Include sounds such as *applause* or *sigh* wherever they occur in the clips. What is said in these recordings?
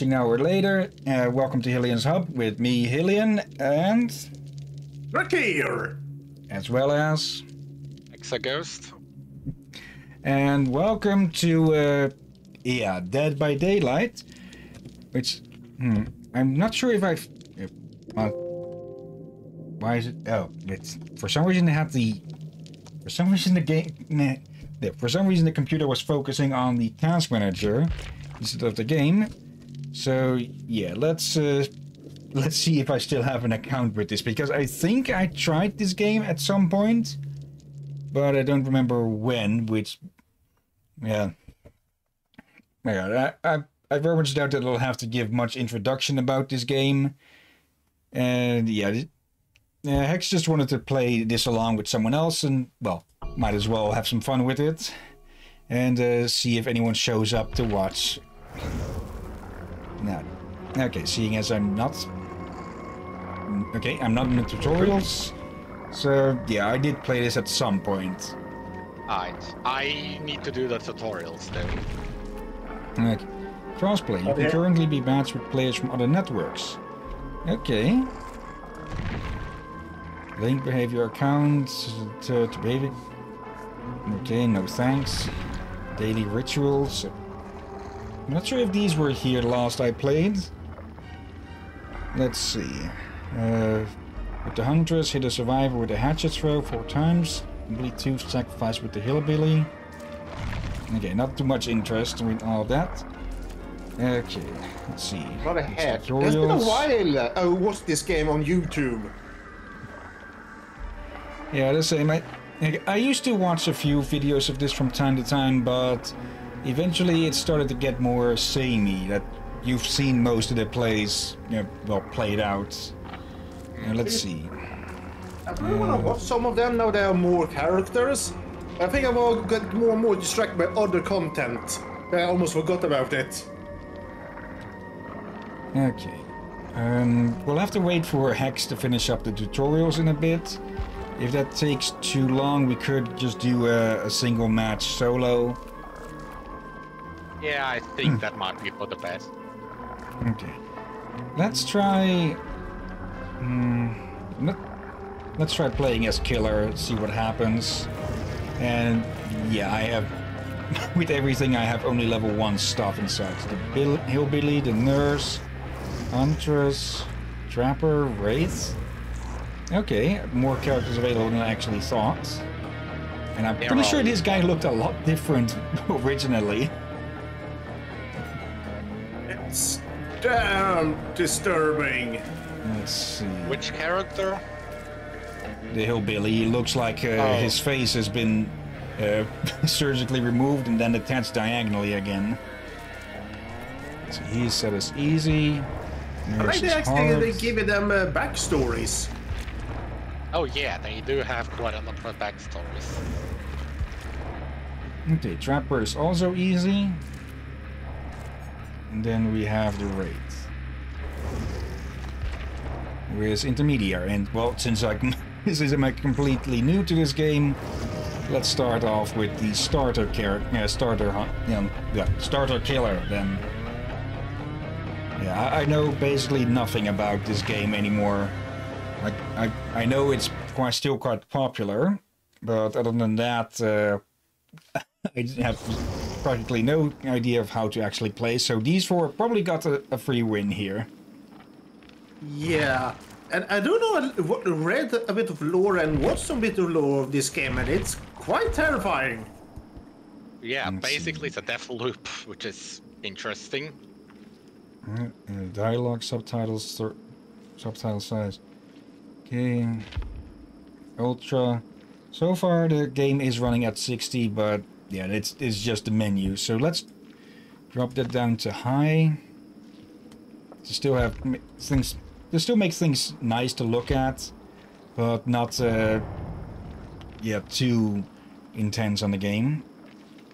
watching now or later. Uh, welcome to Hillyan's Hub with me, Hillian, and Drakir! as well as, Exaghost. and welcome to, uh, yeah, Dead by Daylight, which, hmm, I'm not sure if I've, uh, why is it? Oh, it's for some reason they had the, for some reason the game, nah, for some reason the computer was focusing on the task manager instead of the game. So yeah, let's uh, let's see if I still have an account with this because I think I tried this game at some point, but I don't remember when. Which, yeah, yeah, I I, I very much doubt that I'll have to give much introduction about this game. And yeah, uh, Hex just wanted to play this along with someone else, and well, might as well have some fun with it and uh, see if anyone shows up to watch. No. Okay, seeing as I'm not... Okay, I'm not in the tutorials. So, yeah, I did play this at some point. Alright. I need to do the tutorials though. Okay. Crossplay. You can currently be matched with players from other networks. Okay. Link behavior account to, to behavior. Okay, no thanks. Daily rituals. I'm not sure if these were here last I played. Let's see. Uh, with the Huntress, hit a survivor with a hatchet throw four times. Complete two sacrifice with the Hillbilly. Okay, not too much interest with all that. Okay, let's see. What a head. It's been a while uh, I watched this game on YouTube. Yeah, the same. I, I used to watch a few videos of this from time to time, but eventually it started to get more samey. That you've seen most of the plays, you know, well, played out. Uh, let's see. I really want to watch some of them now there are more characters. I think I will get more and more distracted by other content. I almost forgot about it. Okay. Um, we'll have to wait for Hex to finish up the tutorials in a bit. If that takes too long, we could just do a, a single match solo. Yeah, I think that might be for the best. Okay. Let's try. Hmm. let, let's try playing as killer. See what happens. And yeah, I have. *laughs* with everything, I have only level one stuff inside. The Bill, hillbilly, the nurse, huntress, trapper, wraith. Okay, more characters available than I actually thought. And I'm They're pretty sure this guy looked a lot different *laughs* originally. It's damn disturbing. Let's see. Which character? the hillbilly. He looks like uh, Oh. his face has been uh, *laughs* surgically removed and then attached diagonally again. So he's set as easy. I Nurse like is they actually hard. they give them uh, backstories. Oh yeah, they do have quite a lot of backstories. Okay, Trapper is also easy. And then we have the Wraith. With intermediary. And well, since I *laughs* this is I'm completely new to this game, let's start off with the starter character, uh, starter, yeah, starter killer. Then, yeah, I, I know basically nothing about this game anymore. I, I know it's quite still quite popular, but other than that. Uh, *laughs* I have practically no idea of how to actually play, so these four probably got a, a free win here. Yeah, and I do know a- what- read a bit of lore and watched a bit of lore of this game, and it's quite terrifying. Yeah, Let's see. basically it's a death loop, which is interesting. Uh, dialogue, subtitles, subtitle size. Okay. Ultra. So far the game is running at 60, but yeah, it's, it's just the menu. So let's drop that down to high. To still have things, to still makes things nice to look at, but not, uh, yeah, too intense on the game.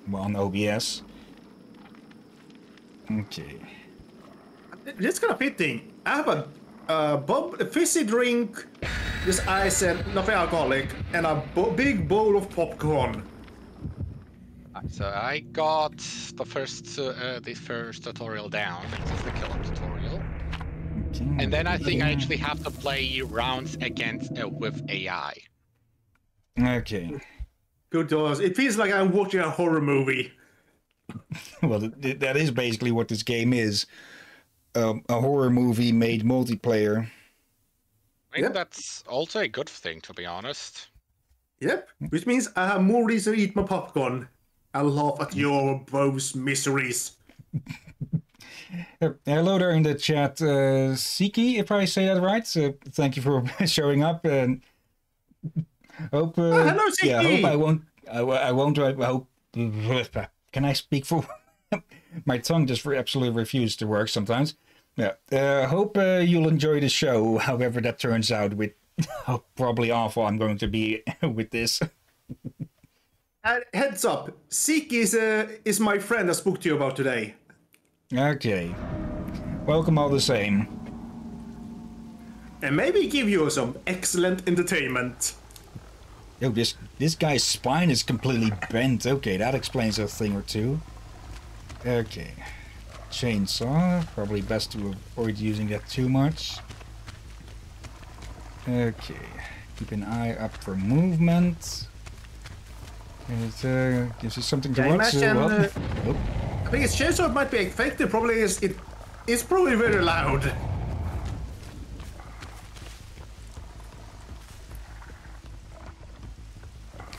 well, on OBS. Okay. It's kind of fitting. I have a uh, bob, a fizzy drink, just ice and nothing alcoholic, and a big bowl of popcorn. So I got the first uh, uh, the first tutorial down. This is the killer tutorial, okay. and then I think I actually have to play rounds against uh, with AI. Okay. Good doors. It feels like I'm watching a horror movie. *laughs* Well, th- th- that is basically what this game is. Um, a horror movie made multiplayer. I think Yep. that's also a good thing, to be honest. Yep. Which means I have more reason to eat my popcorn. I laugh at your both miseries. *laughs* Hello there in the chat, uh, Siki, if I say that right. Uh, thank you for *laughs* showing up. And hope. Uh, Oh, hello, Yeah, I Siki. hope I won't. I won't. I hope. *laughs* Can I speak for? My tongue just re- absolutely refuses to work sometimes. Yeah. Uh, hope uh, you'll enjoy the show, however that turns out. With how probably awful I'm going to be with this. Heads up, Siki is, uh, is my friend I spoke to you about today. Okay. Welcome all the same. And maybe give you some excellent entertainment. Yo, this this guy's spine is completely bent. Okay, that explains a thing or two. Okay. Chainsaw. Probably best to avoid using that too much. Okay. Keep an eye up for movement. It uh, gives you something to Yeah, watch. imagine, well- uh, *laughs* Oh, I think its chainsaw might be effective. Probably is it. It's probably very loud.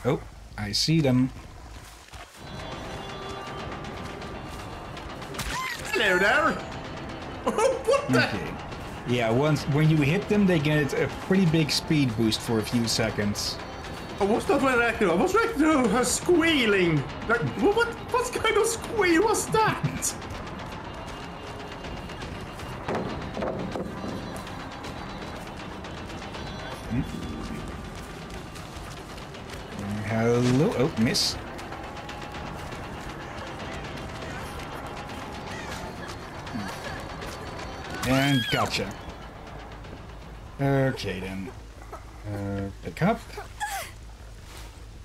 oh, I see them. Hello there. *laughs* what the? Okay. Yeah, once when you hit them, they get a pretty big speed boost for a few seconds. I was not reacting. I was to her squealing. Like, what, what? Kind of squeal was that? Hmm? Hello. Oh, miss. Hmm. And gotcha. Okay then. Uh, pick up.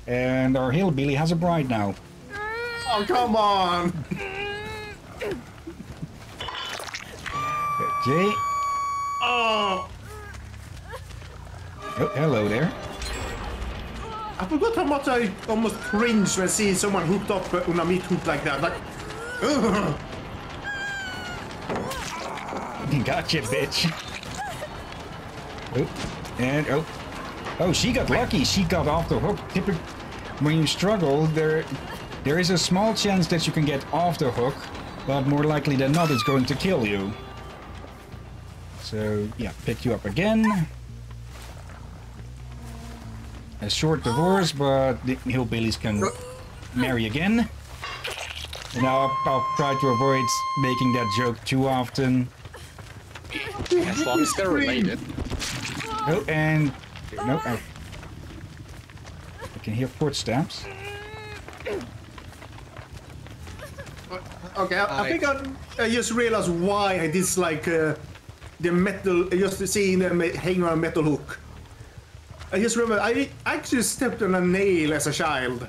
And our hillbilly has a bride now. Oh come on! Okay. Oh, Oh, hello there. I forgot how much I almost cringe when seeing someone hooked up uh, on a meat hook like that. Like, ugh. *laughs* Gotcha, bitch. Oh, and oh, oh, she got lucky. She got off the hook. When you struggle, there, there is a small chance that you can get off the hook, but more likely than not, it's going to kill you. So yeah, pick you up again. A short divorce, but the hillbillies can marry again. Now I'll, I'll try to avoid making that joke too often. As long as they're related. Oh, and no, I, I can hear footsteps. Okay, I, I I- think I, I just realized why I dislike uh, the metal, just seeing them hanging on a metal hook. I just remember I actually stepped on a nail as a child.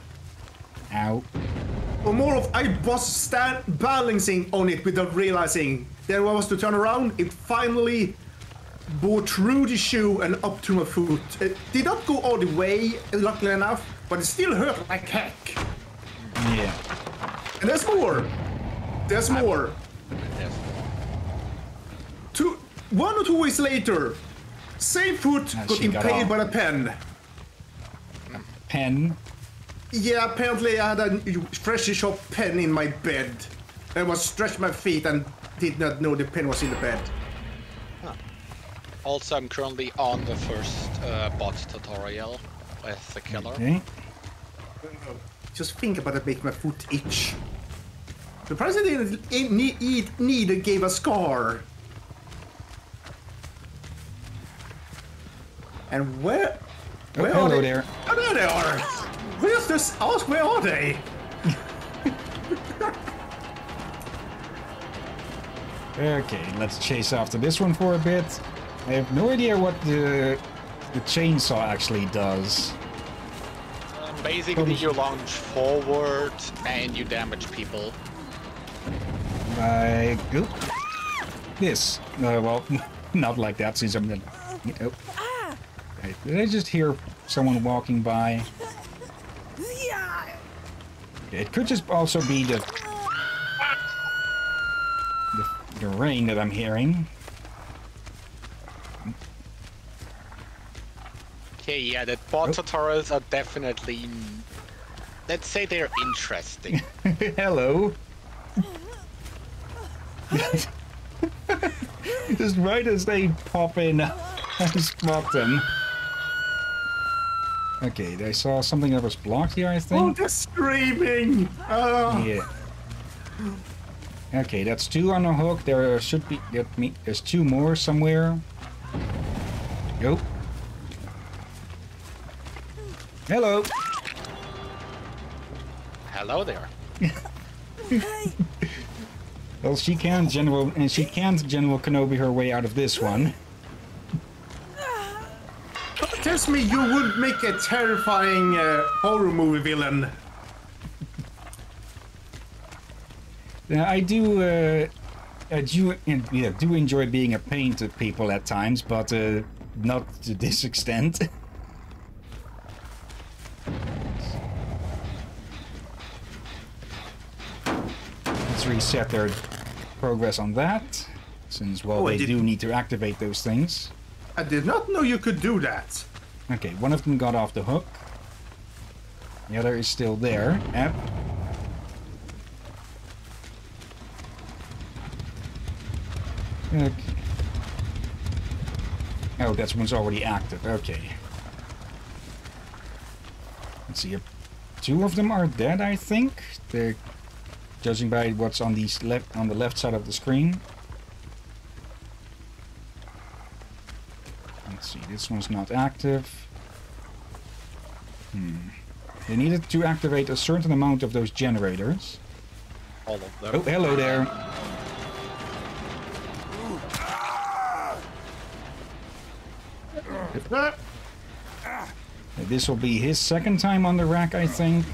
Ow. Or more of, I was stand balancing on it without realizing Then when I was to turn around, it finally bore through the shoe and up to my foot. It did not go all the way, luckily enough, but it still hurt like heck. Yeah. And there's more. There's more. Yes. Two, one or two weeks later, same foot got she got impaled by a pen. Pen. Yeah, apparently I had a freshly shot pen in my bed. I was stretched my feet and did not know the pen was in the bed. Also, I'm currently on the first uh, bot tutorial with the killer. Okay. Just think about it, make my foot itch. The president need, neither gave a scar. And where? Oh, where oh, are they? there. Oh, there they are. Where's this house? Where are they? *laughs* okay, let's chase after this one for a bit. I have no idea what the the chainsaw actually does. Um, basically, you launch forward and you damage people. Like oop. this. Uh, well, *laughs* not like that since I'm. gonna- Oh. Okay, Did I just hear someone walking by? Okay, It could just also be the the, the rain that I'm hearing. Okay, yeah, the bot tutorials are definitely. Let's say they're interesting. *laughs* Hello. *laughs* Just right as they pop in, I spot them. Okay, I saw something that was blocked here, I think. Oh, think. the screaming! Oh, Yeah. Okay, that's two on a hook. There should be. That me, there's two more somewhere. Go. Hello. Hello there. *laughs* Well, she can general, and she can't general Kenobi her way out of this one. Tells me you would make a terrifying uh, horror movie villain. Uh, I do, uh, I do, yeah, do enjoy being a pain to people at times, but uh, not to this *laughs* extent. Let's reset their progress on that, since well Oh, they do need to activate those things. I did not know you could do that. Okay, one of them got off the hook. The other is still there. Yep. Okay. Oh, that one's already active. Okay. Let's see. Two of them are dead, I think. They're judging by what's on these left on the left side of the screen. Let's see, this one's not active. Hmm. They needed to activate a certain amount of those generators. All of them. Oh, hello there. This will be his second time on the rack, I think.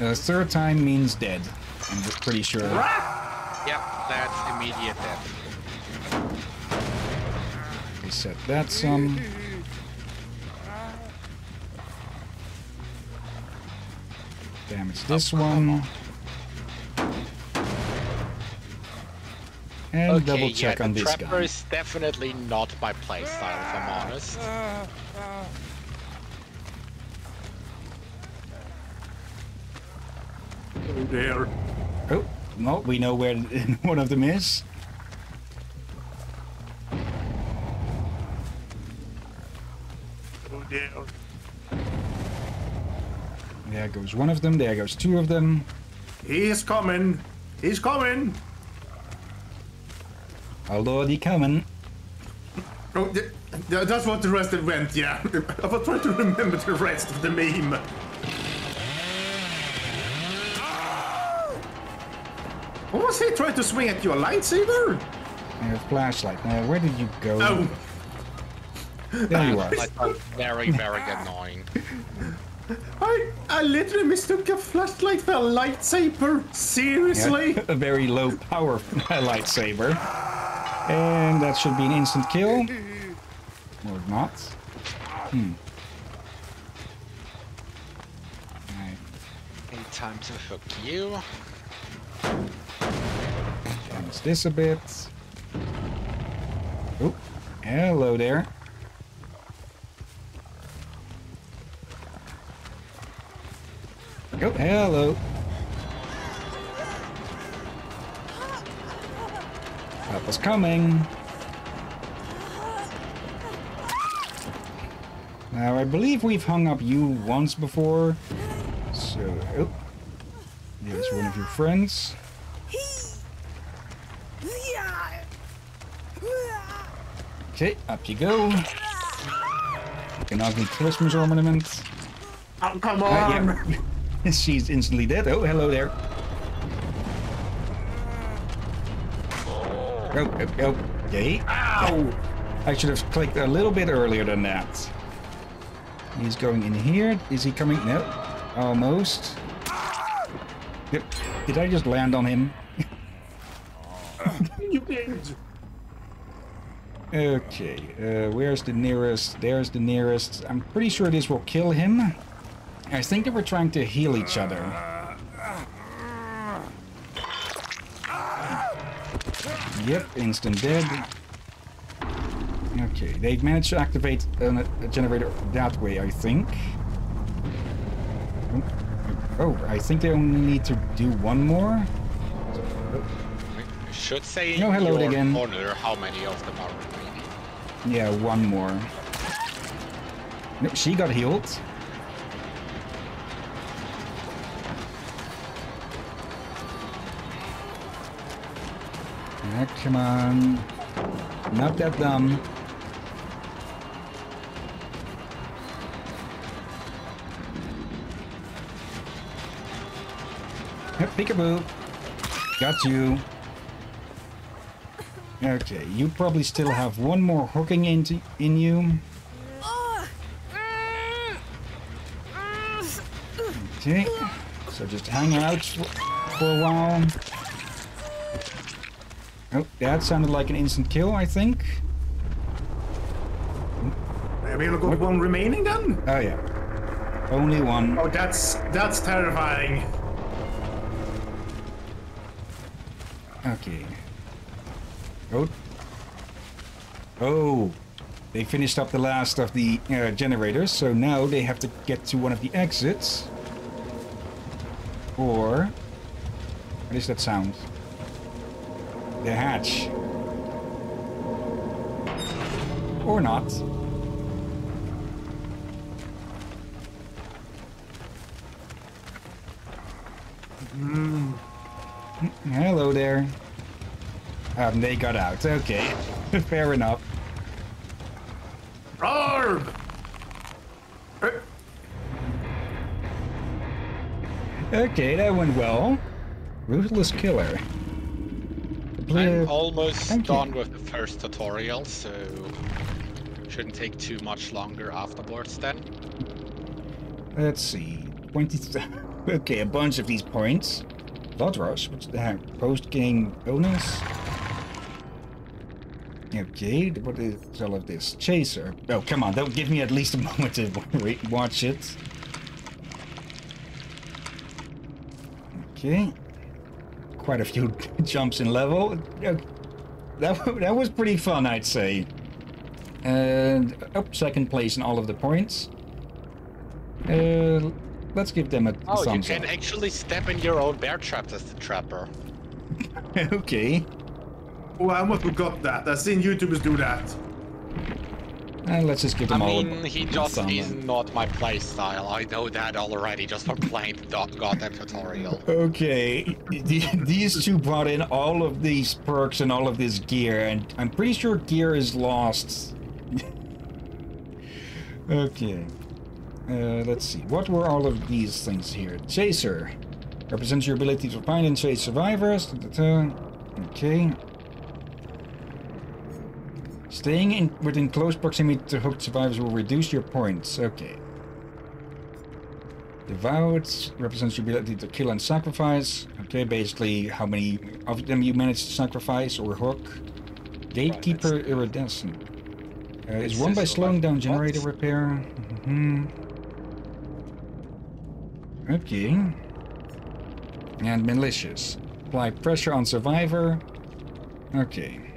Uh, third time means dead. I'm pretty sure. Yep, that's immediate death. Reset that some. Damage this one. And okay, double check the on this guy. trapper is definitely not my playstyle, if I'm honest. oh dear. Oh, no, we know where *laughs* one of them is. Oh dear. There goes one of them. There goes two of them. He's coming. He's coming. Oh lordy, coming. Oh, th- th- that's what the rest of went, yeah. *laughs* I was trying to remember the rest of the meme. What was he trying to swing at your lightsaber? Uh, flashlight. Now, where did you go? Oh, there you are. That was very, very annoying. I, I literally mistook a flashlight for a lightsaber. Seriously? *laughs* a very low power *laughs* lightsaber. And that should be an instant kill. Or not. Hmm. Alright, Okay, time to hook you. Damage this a bit. Oh, hello there. Oh, hello. That was coming. Now, I believe we've hung up you once before. So, oh. There's one of your friends. Okay, up you go. An ugly Christmas ornament. Oh, come Uh, on. yeah. *laughs* She's instantly dead. Oh, hello there. Oh, oh, okay. Ow! I should have clicked a little bit earlier than that. He's going in here. Is he coming? No. Almost. Yep. Did I just land on him? You. Okay, uh, where's the nearest? There's the nearest. I'm pretty sure this will kill him. I think they were trying to heal each other. Yep, instant dead. Okay, they've managed to activate a generator that way, I think. Oh, I think they only need to do one more. Should say No, hello again. how many of them are remaining. Yeah, one more. She got healed. Ah, come on. Not that dumb. Yep, peekaboo. Got you. Okay, you probably still have one more hooking into in you. Okay, so just hang out for a while. Oh, that sounded like an instant kill, I think. Have got one remaining then? Oh yeah, only one. Oh, that's that's terrifying. Okay. Oh. Oh. They finished up the last of the uh, generators, so now they have to get to one of the exits. Or... What is that sound? The hatch. Or not. Hello there. Um, they got out. Okay. *laughs* Fair enough. Roar! Uh, Okay, that went well. Ruthless killer. Complete- I'm almost thank you. done with the first tutorial, so shouldn't take too much longer afterwards then. Let's see. 20. *laughs* okay, a bunch of these points. Blood Rush, what's the heck? Post game bonus? Okay, what is all of this? Chaser. Oh, come on, don't give me at least a *laughs* moment to re- watch it. Okay. Quite a few *laughs* jumps in level. That, that was pretty fun, I'd say. And up second place in all of the points. Uh, let's give them a Oh, you can up. actually step in your own bear trap as the trapper. *laughs* okay. Oh, I almost forgot that. I've seen YouTubers do that. And let's just give I them all. mean, he just thumb is not my playstyle. I know that already just from playing the dot- goddamn tutorial. Okay, these two brought in all of these perks and all of this gear, and I'm pretty sure gear is lost. *laughs* okay. Uh, let's see. What were all of these things here? Chaser. Represents your ability to find and chase survivors. Okay. Staying in within close proximity to hooked survivors will reduce your points. Okay. Devoured represents your ability to kill and sacrifice. Okay, basically how many of them you manage to sacrifice or hook. Gatekeeper Iridescent. Uh, is won by slowing down what? generator repair. hmm Okay. And malicious. Apply pressure on survivor. Okay.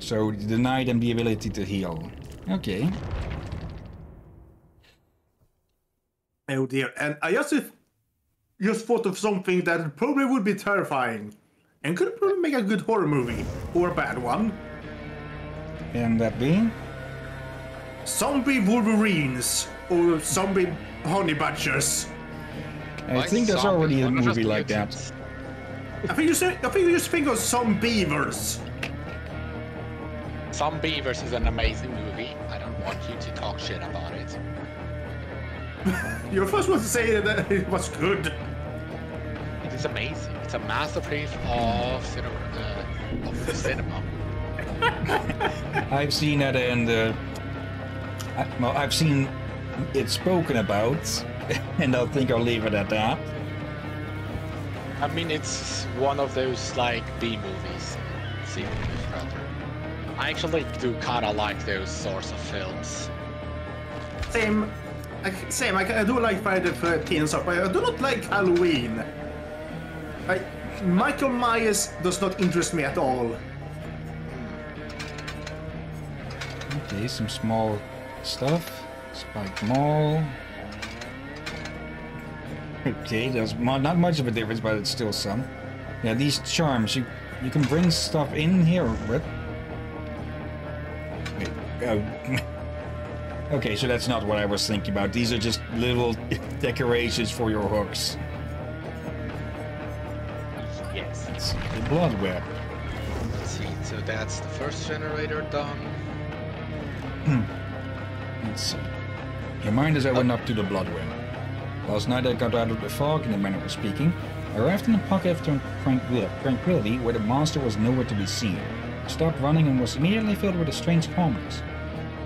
So deny them the ability to heal. Okay. Oh dear. And I just just thought of something that probably would be terrifying. And could probably make a good horror movie. Or a bad one. And that being? Zombie Wolverines. Or zombie honey badgers. I Why think there's already a Why not just movie like that. I think you say, I think you just think of Zombeavers. Zombeavers is an amazing movie. I don't want you to talk shit about it. *laughs* You're the first one to say that it was good. It is amazing. It's a masterpiece of cinema. Uh, of cinema. *laughs* I've seen that in the. I, well, I've seen it spoken about, *laughs* and I think I'll leave it at that. I mean, it's one of those like B movies, C movies rather. I actually do kind of like those sorts of films. Same. I, same. I, I do like Friday the 13th stuff, but I do not like Halloween. I, Michael Myers does not interest me at all. Okay, some small stuff. Spike Mall. Okay, there's not much of a difference, but it's still some. Yeah, these charms, you you can bring stuff in here. What? Oh. *laughs* okay, so that's not what I was thinking about. These are just little *laughs* decorations for your hooks. Yes. It's the blood web. Let's see. So that's the first generator done. Hmm. Let's see. Remind us I went up to the blood well. Last night I got out of the fog in the manner of speaking. I arrived in a pocket of tranquil- tranquility where the monster was nowhere to be seen. I stopped running and was immediately filled with a strange calmness.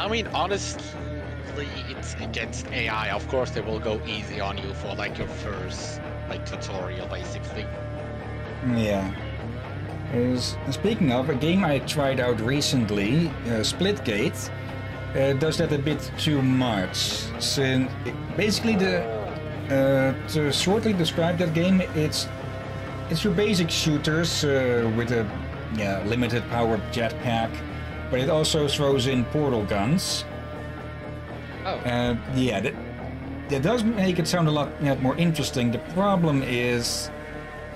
I mean, honestly, it's against AI. Of course, they will go easy on you for like your first like tutorial, basically. Yeah. Is- speaking of, a game I tried out recently, uh, Splitgate, uh, does that a bit too much. Since basically the uh, to shortly describe that game, it's it's your basic shooters uh, with a yeah limited power jetpack, but it also throws in portal guns. Oh, Uh, yeah, that, that does make it sound a lot yeah, more interesting. The problem is,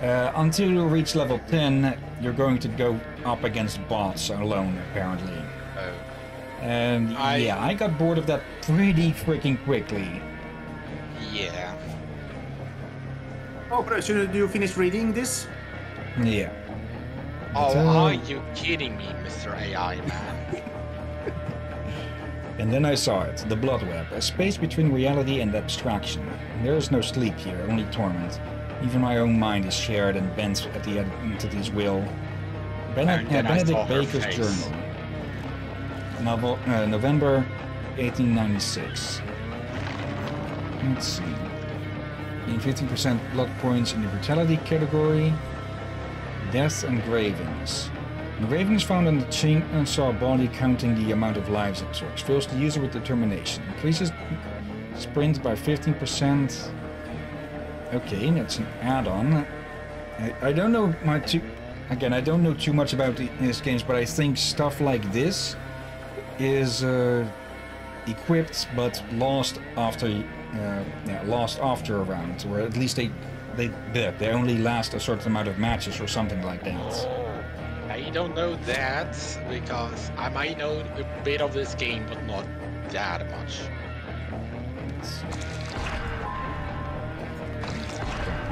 uh, until you reach level 10, you're going to go up against bots alone, apparently. oh. And I- yeah, I got bored of that pretty freaking quickly. yeah. Oh, but should you finish reading this? Yeah. Oh, uh, are you kidding me, Mr. AI man? *laughs* And then I saw it, the blood web, a space between reality and abstraction. There is no sleep here, only torment. Even my own mind is shared and bent at the entity's will. Ben- And then uh, Benedict Baker's face. journal. Novel, uh, November 1896. Let's see. Gain 15% blood points in the brutality category. Death engravings. Engravings found on the chainsaw body counting the amount of lives it took. Fills the user with determination. Increases sprint by 15%. Okay, that's an add-on. I, I don't know much. Too, again, I don't know too much about these games, but I think stuff like this is uh, equipped but lost after uh, yeah, lost after a round, or at least they they they they only last a certain amount of matches or something like that. I don't know that because I might know a bit of this game, but not that much.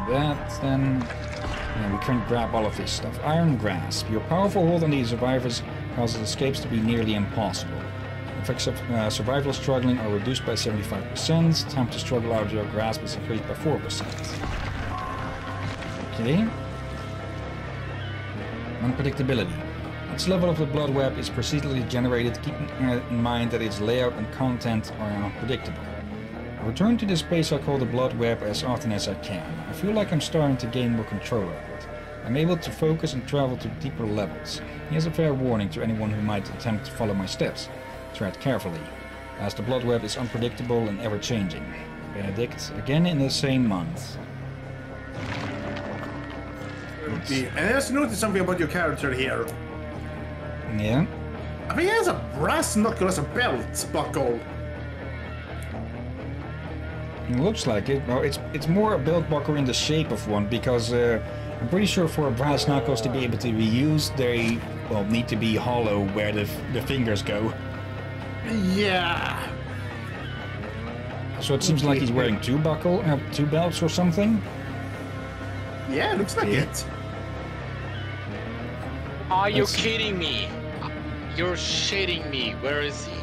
That then. Yeah, we can grab all of this stuff. Iron Grasp. Your powerful hold on these survivors causes escapes to be nearly impossible. Effects of uh, survival struggling are reduced by 75%. Time to struggle out of your grasp is increased by 4%. Okay. Unpredictability. Each level of the blood web is procedurally generated, keeping in mind that its layout and content are unpredictable. I return to the space I call the blood web as often as I can. I feel like I'm starting to gain more control over it. I'm able to focus and travel to deeper levels. Here's a fair warning to anyone who might attempt to follow my steps. Tread carefully, as the blood web is unpredictable and ever-changing. Benedict, again in the same month. And I just noticed something about your character here. Yeah. I think he has a brass knuckle as a belt buckle. It looks like it. Well, it's it's more a belt buckle in the shape of one because uh, I'm pretty sure for brass knuckles to be able to be used, they well need to be hollow where the the fingers go. Yeah. So it seems like he's wearing two buckle, uh, two belts or something. Yeah, looks like Yeah. it. Are you Let's- kidding me? You're shitting me. Where is he?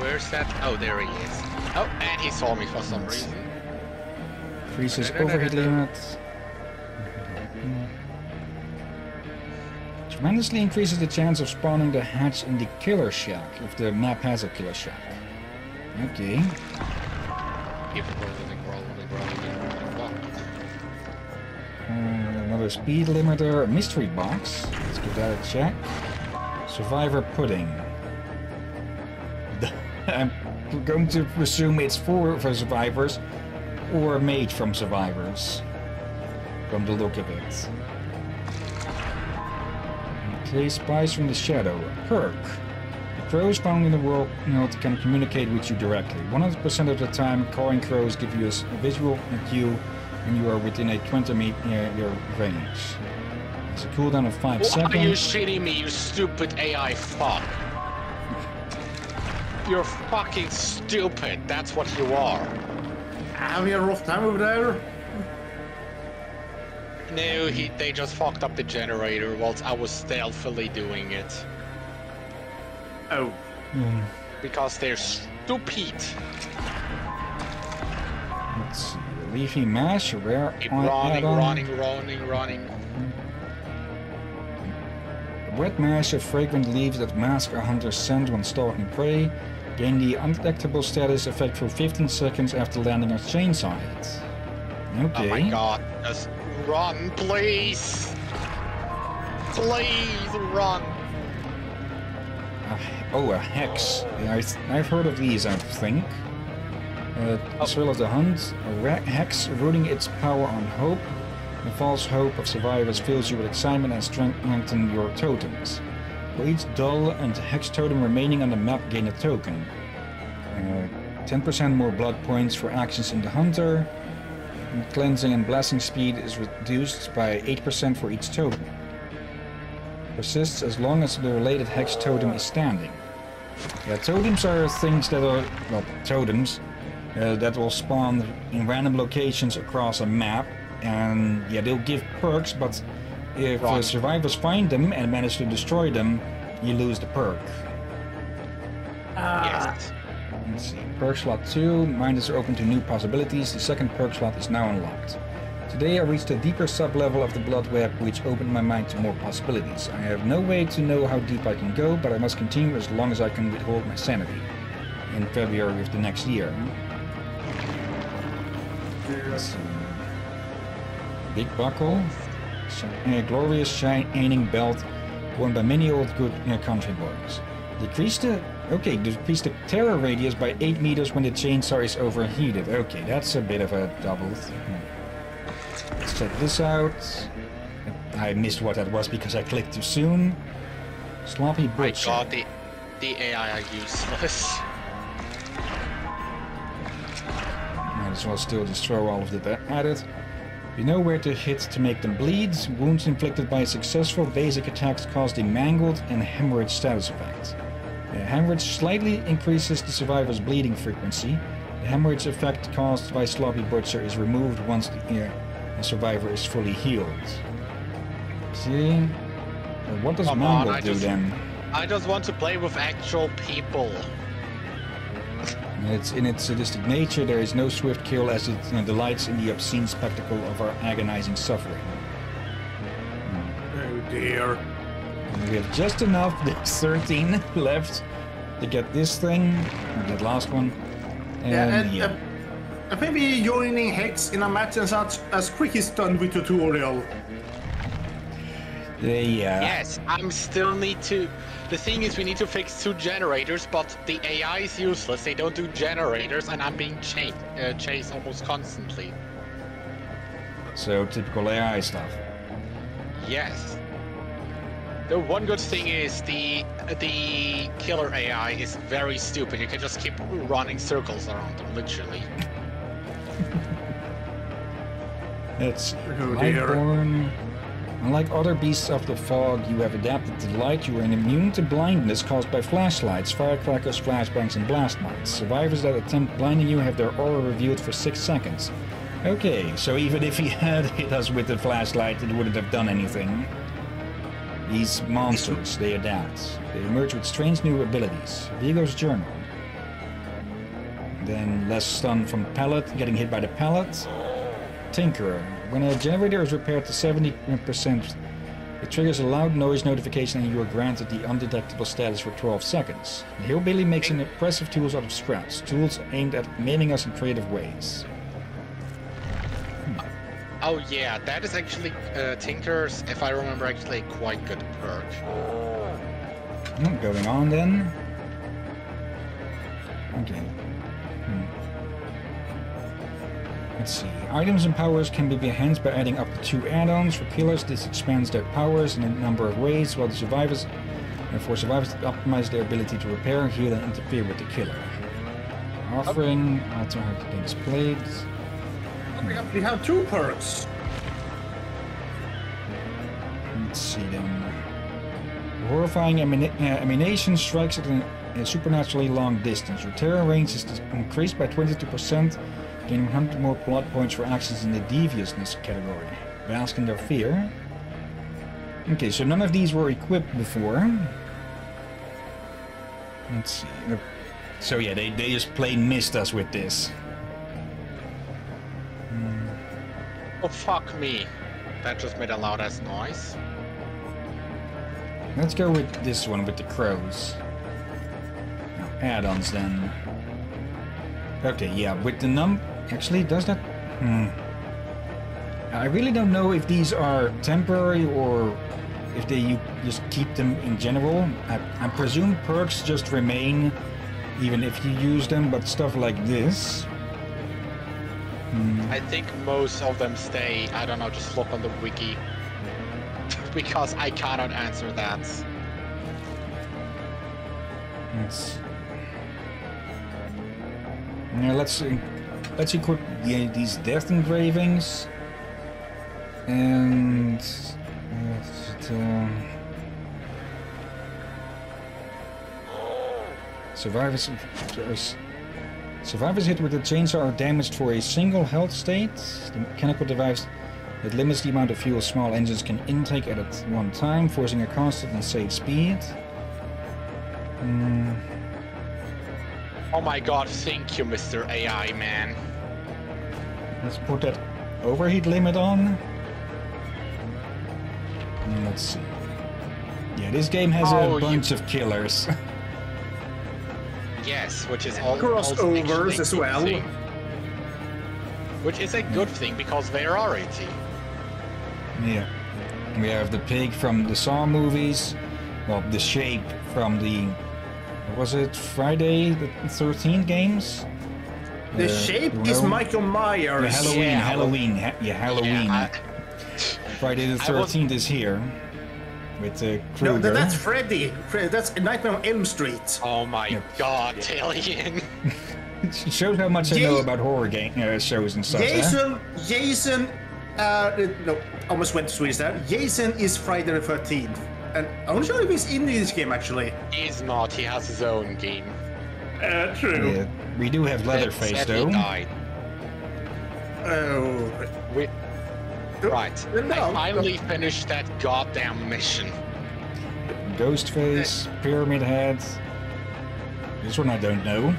Where's that? Oh, there he is. Oh, and he saw me for some reason. Freezes overhead limit. Tremendously increases the chance of spawning the hatch in the killer shack if the map has a killer shack. Okay. Keep rolling, rolling, rolling, rolling. Speed limiter, mystery box. Let's give that a check. Survivor pudding. *laughs* I'm going to presume it's for, for survivors or made from survivors. From the look of it. Okay, spies from the shadow. Perk. Crows found in the world world can communicate with you directly. 100% of the time, cawing crows give you a visual cue when you are within a 20 meter range. It's a cooldown of 5 Why are you seconds. shitting me, you stupid AI fuck? You're fucking stupid. That's what you are. Having a rough time over there. No, he, they just fucked up the generator whilst I was stealthily doing it. Oh. Hmm, Because they're stupid. let's see. Leafy mash, rare Keep running, running, running, running. Wet mash of fragrant leaves that mask a hunter's scent when stalking prey. Gain the undetectable status effect for 15 seconds after landing a chainsaw hit. Okay. Oh my god, just run, please! Please run! He- oh, a hex. Yeah, I I've heard of these, I think. Uh, as well as the hunt, a hex rooting its power on hope. The false hope of survivors fills you with excitement and strengthens your totems. For each dull and hex totem remaining on the map, gain a token. Uh, 10% more blood points for actions in the hunter. And cleansing and blasting speed is reduced by 8% for each totem persists as long as the related hex totem is standing. Yeah, totems are things that are, well, totems uh, that will spawn in random locations across a map, and yeah, they'll give perks, but if uh, Wrong. survivors find them and manage to destroy them, you lose the perk. Yes. Let's see. Perk slot 2. Minders are open to new possibilities. The second perk slot is now unlocked. Today I reached a deeper sub-level of the blood web which opened my mind to more possibilities. I have no way to know how deep I can go, but I must continue as long as I can withhold my sanity. In February of the next year. Let's. Big buckle. Shi- A glorious shining belt worn by many old good uh, country boys. Decrease the okay, decrease the terror radius by 8 meters when the chainsaw is overheated. Okay, that's a bit of a double. hmm. Let's check this out. I missed what that was because I clicked too soon. Sloppy My butcher. god, the, the AI are useless. *laughs* As well still just throw all of the that at it. You know where to hit to make them bleed. Wounds inflicted by successful basic attacks cause the mangled and hemorrhage status effect. The hemorrhage slightly increases the survivor's bleeding frequency. The hemorrhage effect caused by Sloppy Butcher is removed once the, uh, the survivor is fully healed. See? Uh, what does Come on, mangled I do just- then? I just want to play with actual people. It's in its sadistic nature, there is no swift kill as it uh, delights in the obscene spectacle of our agonizing suffering. Oh dear. And we have just enough, there's 13 left to get this thing, or that last one. And Yeah, yeah, uh, maybe joining Hex in a match and such as Quick is done with tutorial. they, uh, Yes, I'm still need to. The thing is, we need to fix two generators, but the AI is useless. They don't do generators, and I'm being chased, uh, chased almost constantly. so typical AI stuff. Yes. The one good thing is the the killer AI is very stupid. You can just keep running circles around them, literally. It's Oh, dear. Lightborn. Unlike other beasts of the fog, you have adapted to light. You are immune to blindness caused by flashlights, firecrackers, flashbangs, and blast mines. Survivors that attempt blinding you have their aura revealed for six seconds. Okay, so even if he *laughs* had hit us with the flashlight, it wouldn't have done anything. These monsters, they adapt. They emerge with strange new abilities. Vigo's journal. Then less stun from pellet, getting hit by the pellet. Tinkerer. When a generator is repaired to 70%, it triggers a loud noise notification and you are granted the undetectable status for 12 seconds. The Hillbilly makes an impressive tools out of scraps, tools aimed at maiming us in creative ways. Oh yeah, that is actually uh, Tinker's, if I remember actually, quite good perk. Hmm, Going on then. Okay. Let's see. Items and powers can be enhanced by adding up to two add-ons. For killers, this expands their powers in a number of ways, while the survivors, and for survivors, optimize their ability to repair, heal, and interfere with the killer. Offering, alter how the things played. We have, we have two perks. Let's see them. Horrifying uh, emanation strikes at a supernaturally long distance. Your terror range is increased by 22%, gaining 100 more blood points for actions in the deviousness category. Bask in their fear. Okay, so none of these were equipped before. Let's see. So yeah, they, they just plain missed us with this. Hmm. Oh fuck me. That just made a loud ass noise. Let's go with this one with the crows. Add-ons then. Okay, yeah, with the num... Actually, does that... Hmm. I really don't know if these are temporary or if they you just keep them in general. I, I presume perks just remain even if you use them, but stuff like this... Hmm. I think most of them stay. I don't know, just look on the wiki. *laughs* because I cannot answer that. Let's. Now let's uh, let's equip the, these death engravings, and uh, survivors. Survivors hit with the chainsaw are damaged for a single health state. The mechanical device that limits the amount of fuel small engines can intake at one time, forcing a constant and safe speed. Hmm. Oh my god, thank you, Mr. AI man. Let's put that overheat limit on. Let's see. Yeah, this game has Oh, a you- bunch of killers. *laughs* Yes, which is all Crossovers also actually a as well. thing. Which is a good thing because they are variety. yeah. We have the pig from the Saw movies. Well, the shape from the. Was it? Friday the 13th games? The Uh, shape you is know? Michael Yeah, Myers. Halloween, Yeah, Halloween, ha- yeah, Halloween. Yeah, Friday the 13th is here. With uh, No, Krueger. that's Freddy. Fre- That's Nightmare on Elm Street. Oh my Yeah. god, Alien. *laughs* It shows how much I know about horror game uh, shows and stuff. Jason, Jason, uh, uh, no, almost went to Swedish there. Jason is Friday the 13th. And I'm not sure if he's in this game actually. He's not, he has his own game. Uh, true. Yeah, we do have Leatherface though. Oh. We, right, No. I finally finished that goddamn mission. Ghostface, Pyramid Head. This one I don't know.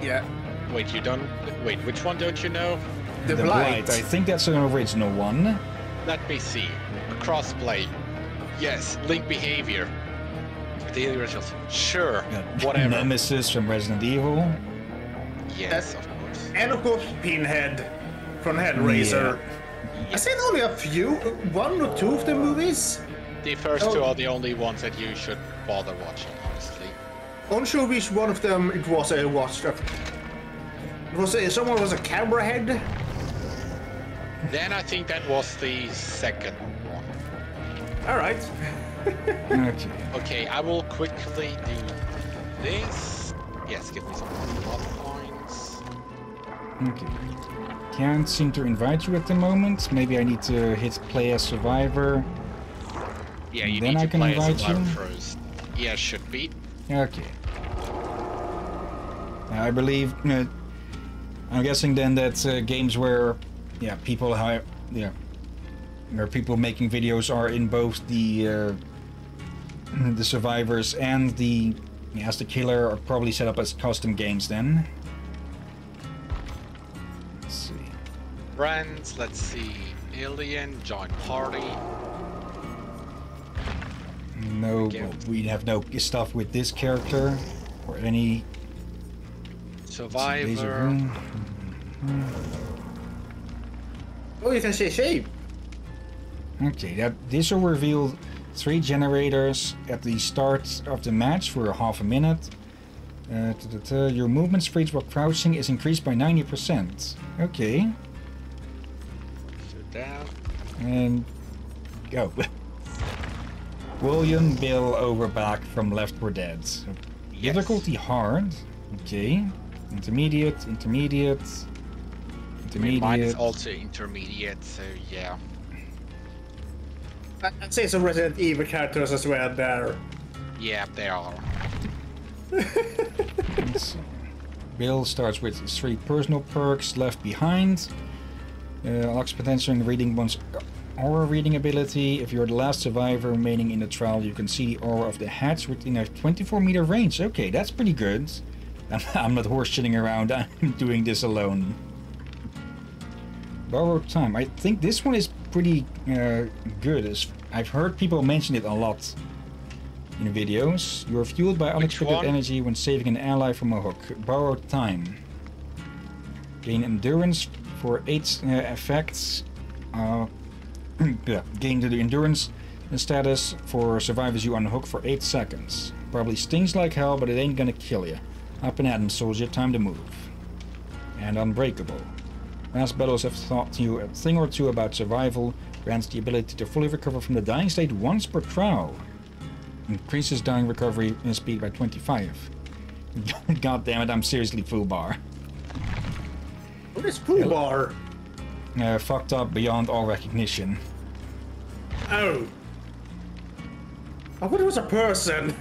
Yeah. Wait, you don't. Wait, which one don't you know? The, Blight. I think that's an original one. Let me see. Crossplay. Yes. Link behavior. The originals. Sure. Yeah, *laughs* Whatever. Nemesis from Resident Evil. yes, of course. And of course, Pinhead from Hellraiser. I seen only a few, one or two of the movies. The first Oh. two are the only ones that you should bother watching, honestly. Unsure which one of them it was I watched. It was uh, someone was a camera head. Then I think that was the second one. All right. Okay. Okay, I will quickly do this. Yes, give me some blood points. Okay. Can't seem to invite you at the moment. Maybe I need to hit play as survivor. Yeah, you Then need I to can play as invite a you? first. Yeah, should be. Okay. I believe. Uh, I'm guessing then that uh, games where, yeah, people have, yeah, where people making videos are in both the uh, the survivors and the yeah, as the killer are probably set up as custom games then. Let's see. Friends, let's see. Alien, join party. No, we have no stuff with this character or any laser Survivor. room. Oh, you can see shape. Okay, that this will reveal three generators at the start of the match for a half a minute. Uh, your movement speed while crouching is increased by 90%. Okay, Sit down. and go. *laughs* William Bill Overbeck from Left 4 Dead. Yes. Difficulty hard. Okay. Intermediate, intermediate, I mean, mine is also intermediate, so yeah. I- I'd say some Resident Evil characters as well there. Yeah, they are. Let's. *laughs* Bill starts with three personal perks left behind. Uh, unlocks potential in reading one's aura reading ability. If you're the last survivor remaining in the trial, you can see the aura of the hatch within a 24 meter range. Okay, that's pretty good. I'm, *laughs* I'm not horse shitting around, *laughs* I'm doing this alone. Borrowed time. I think this one is pretty uh, good. As I've heard people mention it a lot in videos. You are fueled by unexpected energy when saving an ally from a hook. Borrowed time. Gain endurance for 8 uh, effects. Uh, *clears throat* yeah, gain the endurance status for survivors you unhook for 8 seconds. Probably stings like hell, but it ain't gonna kill you. Up and at 'em, soldier. Time to move. And unbreakable. Last battles have taught you a thing or two about survival. Grants the ability to fully recover from the dying state once per trial. Increases dying recovery speed by 25. *laughs* God damn it, I'm seriously FUBAR. What is FUBAR? Uh, fucked up beyond all recognition. Oh. I thought it was a person.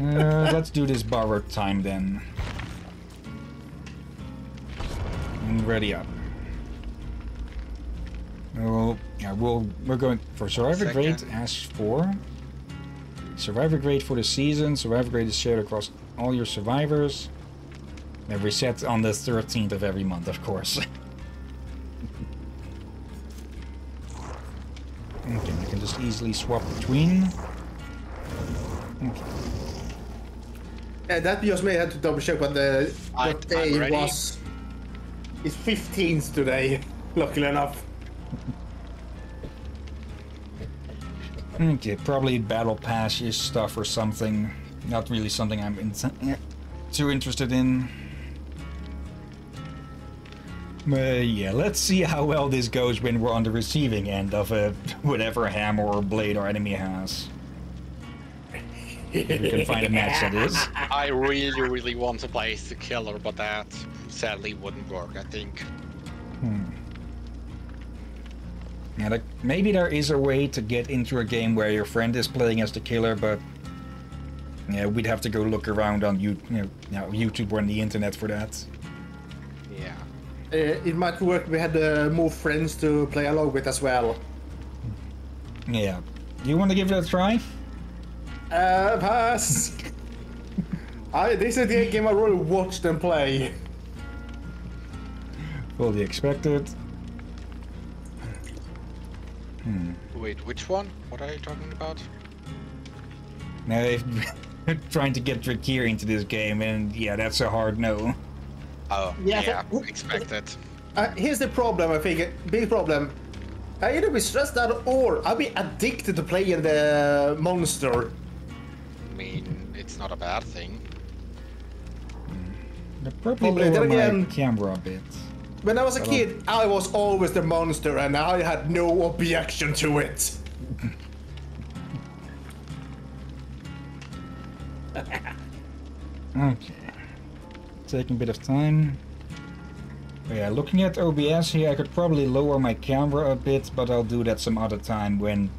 Uh, let's do this borrowed time then. And ready up. Well, yeah, we'll, we're going for Survivor Grade Second. as 4. Survivor Grade for the season. Survivor Grade is shared across all your survivors. They're reset on the 13th of every month, of course. *laughs* okay, you can just easily swap between. Okay. Yeah, that just may have to double check what the I- what day I'm ready. was. It's 15th today, *laughs* luckily enough. Okay, probably battle pass-ish stuff or something. Not really something I'm in eh, too interested in. But yeah, let's see how well this goes when we're on the receiving end of uh, a *laughs* whatever hammer or blade our enemy has. If we can find a match that is. *laughs* I really, really want to play as the killer, but that sadly wouldn't work, I think. Hmm. Yeah, like, maybe there is a way to get into a game where your friend is playing as the killer, but yeah, we'd have to go look around on you, you know, YouTube or on the internet for that. Yeah. Uh, it might work. We had uh, more friends to play along with as well. Yeah. Do you want to give it a try? Uh, pass. *laughs* I, this is the game I really watched them play. Fully expected. Wait, which one? What are you talking about? Now, if *laughs* trying to get Drakir into this game, and yeah, that's a hard no. Oh, Yeah, yeah, but- expected. Uh, here's the problem, I think. Big problem. I either be stressed out or I'll be addicted to playing the monster. I mean, it's not a bad thing. They're probably Probably, lower my again- camera a bit. When I was a kid, I was always the monster and I had no objection to it. *laughs* Okay. taking a bit of time. But yeah, looking at OBS here, I could probably lower my camera a bit, but I'll do that some other time when,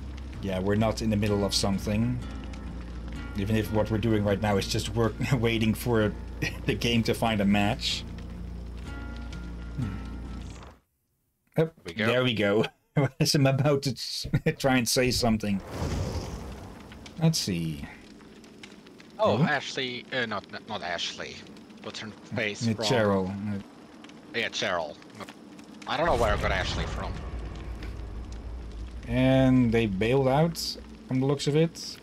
yeah, we're not in the middle of something. Even if what we're doing right now is just work, *laughs* waiting for *laughs* the game to find a match. Oh, we go. there we go. *laughs* As I'm about to *laughs* try and say something. Let's see. Oh. Ashley, uh, not not- Ashley. What's her face Uh, from? Cheryl. Uh, Yeah, Cheryl. I don't know where I got Ashley from. And they bailed out from the looks of it.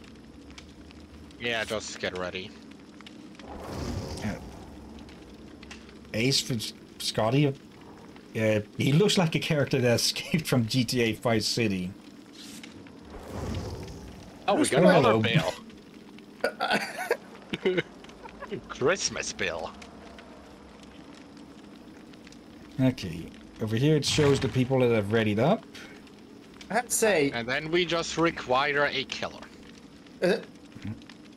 Yeah, just get ready. Ace for Scotty. Uh, he looks like a character that escaped from GTA Vice City. Oh, we Who's got another hello? bill. *laughs* Christmas bill. Okay. Over here it shows the people that have readied up. I have to say, And then we just require a killer. uh,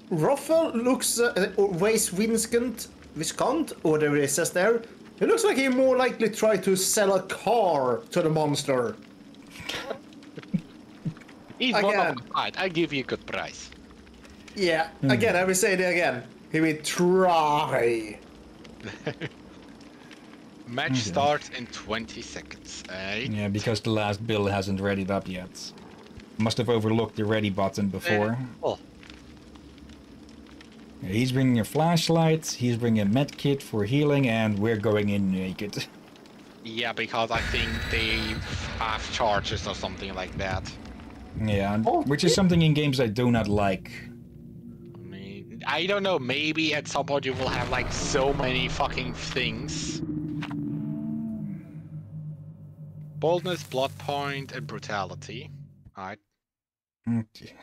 Ruffle looks, uh, or weighs Viscount, Viscount, or whatever it says there. It looks like he more likely tried to sell a car to the monster. He's one Again. of the fight. I give you a good price. Yeah, again, I will say it again. He will try. *laughs* Match starts in 20 seconds. Eh? Yeah, because the last bill hasn't readied up yet. Must have overlooked the ready button before. Oh, He's bringing a flashlight, he's bringing a med kit for healing, and we're going in naked. yeah, because I think they have charges or something like that. Yeah, Oh, which is something in games I do not like. I mean, I don't know. Maybe at some point you will have like so many fucking things. Boldness, blood point, and brutality. Alright. Okay.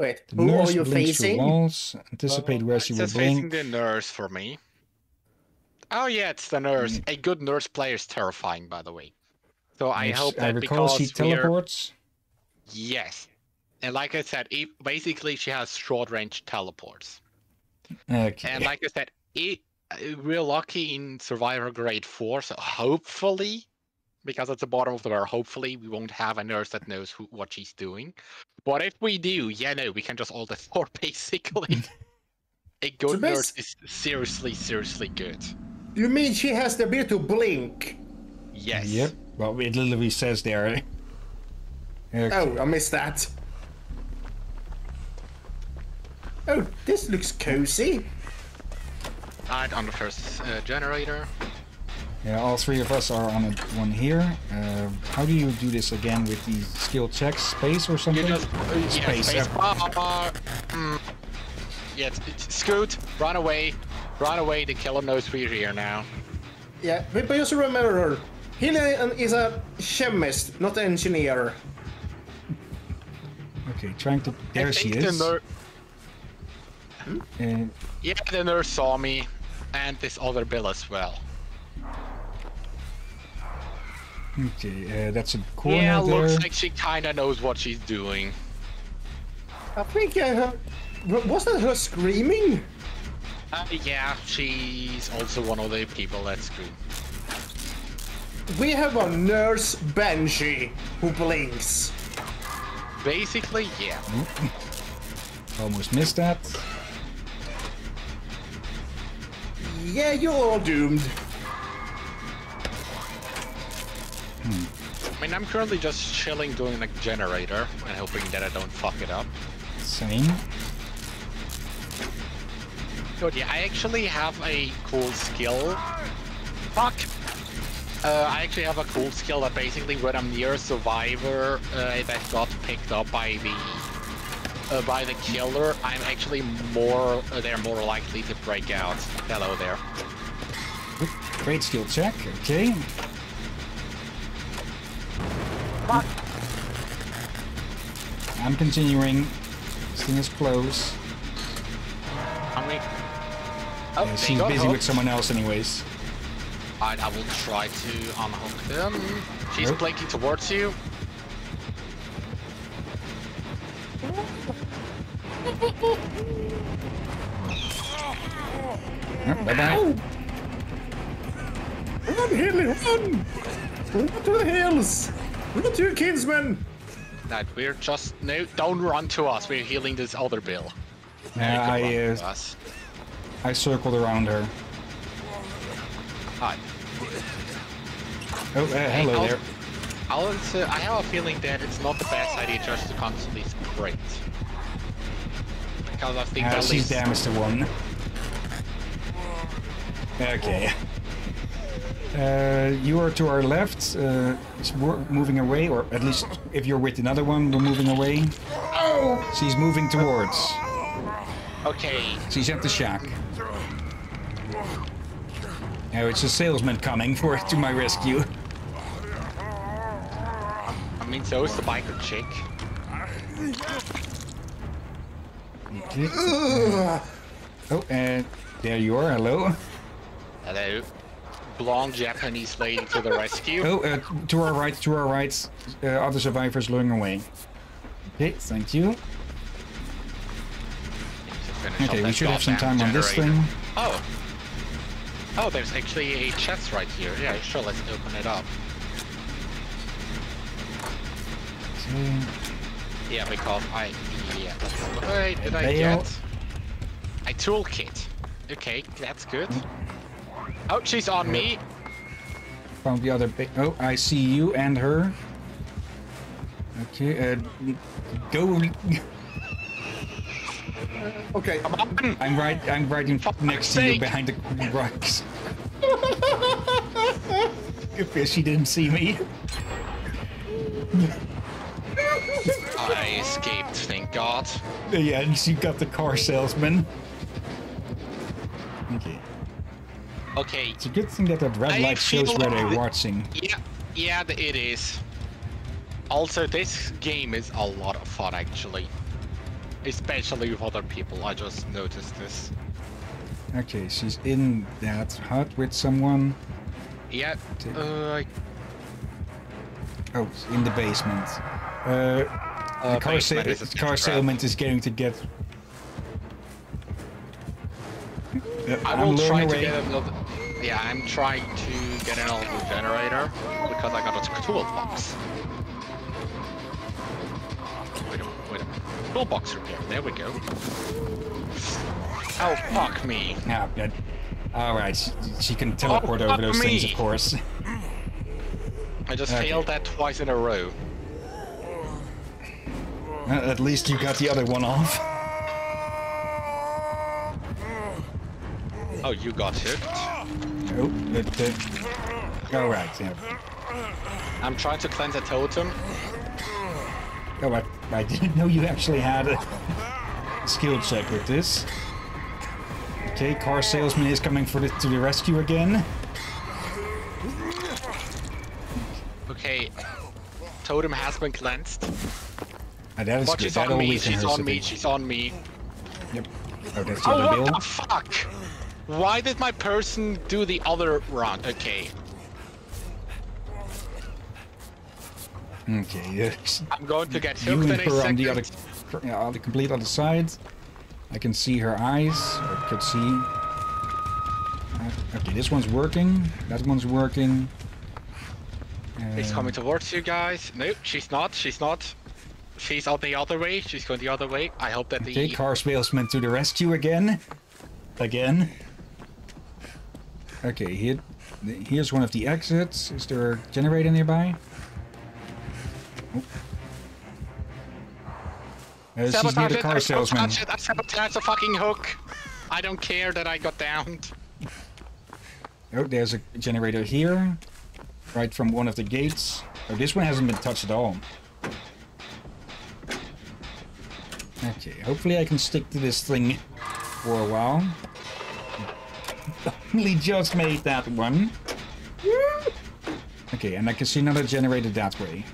Wait, The who nurse are you blinks through facing? walls, anticipate where she will says facing the nurse for me. Oh yeah, it's the nurse. A good nurse player is terrifying, by the way. So I Yes, hope I that recall because she we're- teleports. Yes. And like I said, if, basically she has short range teleports. Okay. And like I said, it, uh, we're lucky in Survivor Grade 4, so hopefully, because at the bottom of the bar, hopefully we won't have a nurse that knows who, what she's doing. But if we do, yeah, no, we can just all *laughs* the four basically. *laughs* a good bas- nurse is seriously, seriously good. You mean she has the ability to blink? Yes. Yep. Well, it literally says there. Okay. Oh, I missed that. Oh, this looks cozy. Alright, on the first uh, generator. Yeah, all three of us are on a, one here. Uh, how do you do this again with the skill checks? Space or You something? just uh, yeah, Space, space yeah. bar. Mm. Yeah, it's, it's, scoot, run away, run away. The killer knows we're here now. Yeah, but, but just remember, Hillyan is a chemist, not an engineer. Okay, trying to. There I she think is. The ner- Uh, yeah, the nurse saw me, and this other bill as well. Okay, uh, that's a corner yeah, there. looks like she kinda knows what she's doing. I think I heard. Was that her screaming? Uh, yeah, she's also one of the people that scream. We have a nurse Banshee who blinks. Basically, yeah. Almost missed that. Yeah, you're all doomed. I mean, I'm currently just chilling doing a generator and hoping that I don't fuck it up. Same. Good, yeah, I actually have a cool skill. Fuck! Uh, I actually have a cool skill that basically when I'm near a survivor uh, that got picked up by the uh, by the killer, I'm actually more uh, they're more likely to break out. Hello there. Great skill check. Okay. Fuck! I'm continuing. This thing is close. I mean, oh, Yeah, they busy hooked. with someone else, anyways. I, I will try to unhook them. She's Nope. blinking towards you. bye bye. Hilly, run! Run to the hills! Run to your kinsmen! That we're just no. Don't run to us. We're healing this other Bill. Yeah, You can I run uh. I circled around her. Hi. Oh, uh, hello I'll- there. I'll, uh, I have a feeling that it's not the best idea just to constantly sprint. Because I think Uh, at she's least damaged to one. Okay. Uh, you are to our left. Uh, it's moving away, or at least if you're with another one, we're moving away. She's moving towards. Okay, She's at the shack. Oh, it's a salesman coming for to my rescue. I mean, so is the biker chick. Okay. Oh, and there you are. Hello. Hello. Blonde Japanese lady to the rescue. Oh, uh, to our right, to our right. Uh, other survivors luring away. Okay, thank you. Need to finish Okay, we should have some time goddamn on this thing. Oh. Oh, there's actually a chest right here. Yeah, sure, let's open it up. Okay. Yeah, because I... Yeah, that's... Wait, did I get... A toolkit. Okay, that's good. Oh, she's on me. Found the other. Ba- oh, I see you and her. Okay, uh, go. *laughs* Okay, Come on. I'm right. I'm right in Fuck's next to you, behind the *laughs* rocks. Good she didn't see me. I escaped, thank God. Yeah, and she got the car salesman. Okay, it's a good thing that that red I light shows where they're watching. yeah, yeah, it is. Also, this game is a lot of fun, actually. Especially with other people, I just noticed this. Okay, she's in that hut with someone. Yeah, uh, Oh, in the basement. Uh, uh, the car, basement sa- is car salesman is going to get. I will try to away. get another. Yeah, I'm trying to get another generator because I got a toolbox. Wait a wait a Toolbox repair. There we go. Oh fuck me! Ah, yeah, good. All right, she, she can teleport Oh, over those things, of course. *laughs* I just Okay. failed that twice in a row. At least you got the other one off. Oh, you got hooked. Oh, but, uh, all right. Yeah. I'm trying to cleanse a totem. Oh, I, I didn't know you actually had a skill check with this. Okay, car salesman is coming for the, to the rescue again. Okay, totem has been cleansed. Ah, that is But good. she's That on me. She's on me. She's on me. Yep. Oh, that's the Oh, other what the fuck? Why did my person do the other run? Okay, Okay, yes. I'm going to get You hooked in a on second. the other, yeah, on the complete other side. I can see her eyes, I could see. Uh, Okay, this one's working. That one's working. He's Uh, coming towards you guys. Nope, she's not. She's not. She's out the other way. She's going the other way. I hope that the Okay, car salesman to the rescue again. Again. Okay, here, here's one of the exits. Is there a generator nearby? Oh. Uh, she's near the it. car I salesman. it. I sabotage the fucking hook. I don't care that I got downed. Oh, there's a generator here. Right from one of the gates. Oh, this one hasn't been touched at all. Okay, hopefully I can stick to this thing for a while. Only just made that one. Okay, and I can see another generator that way.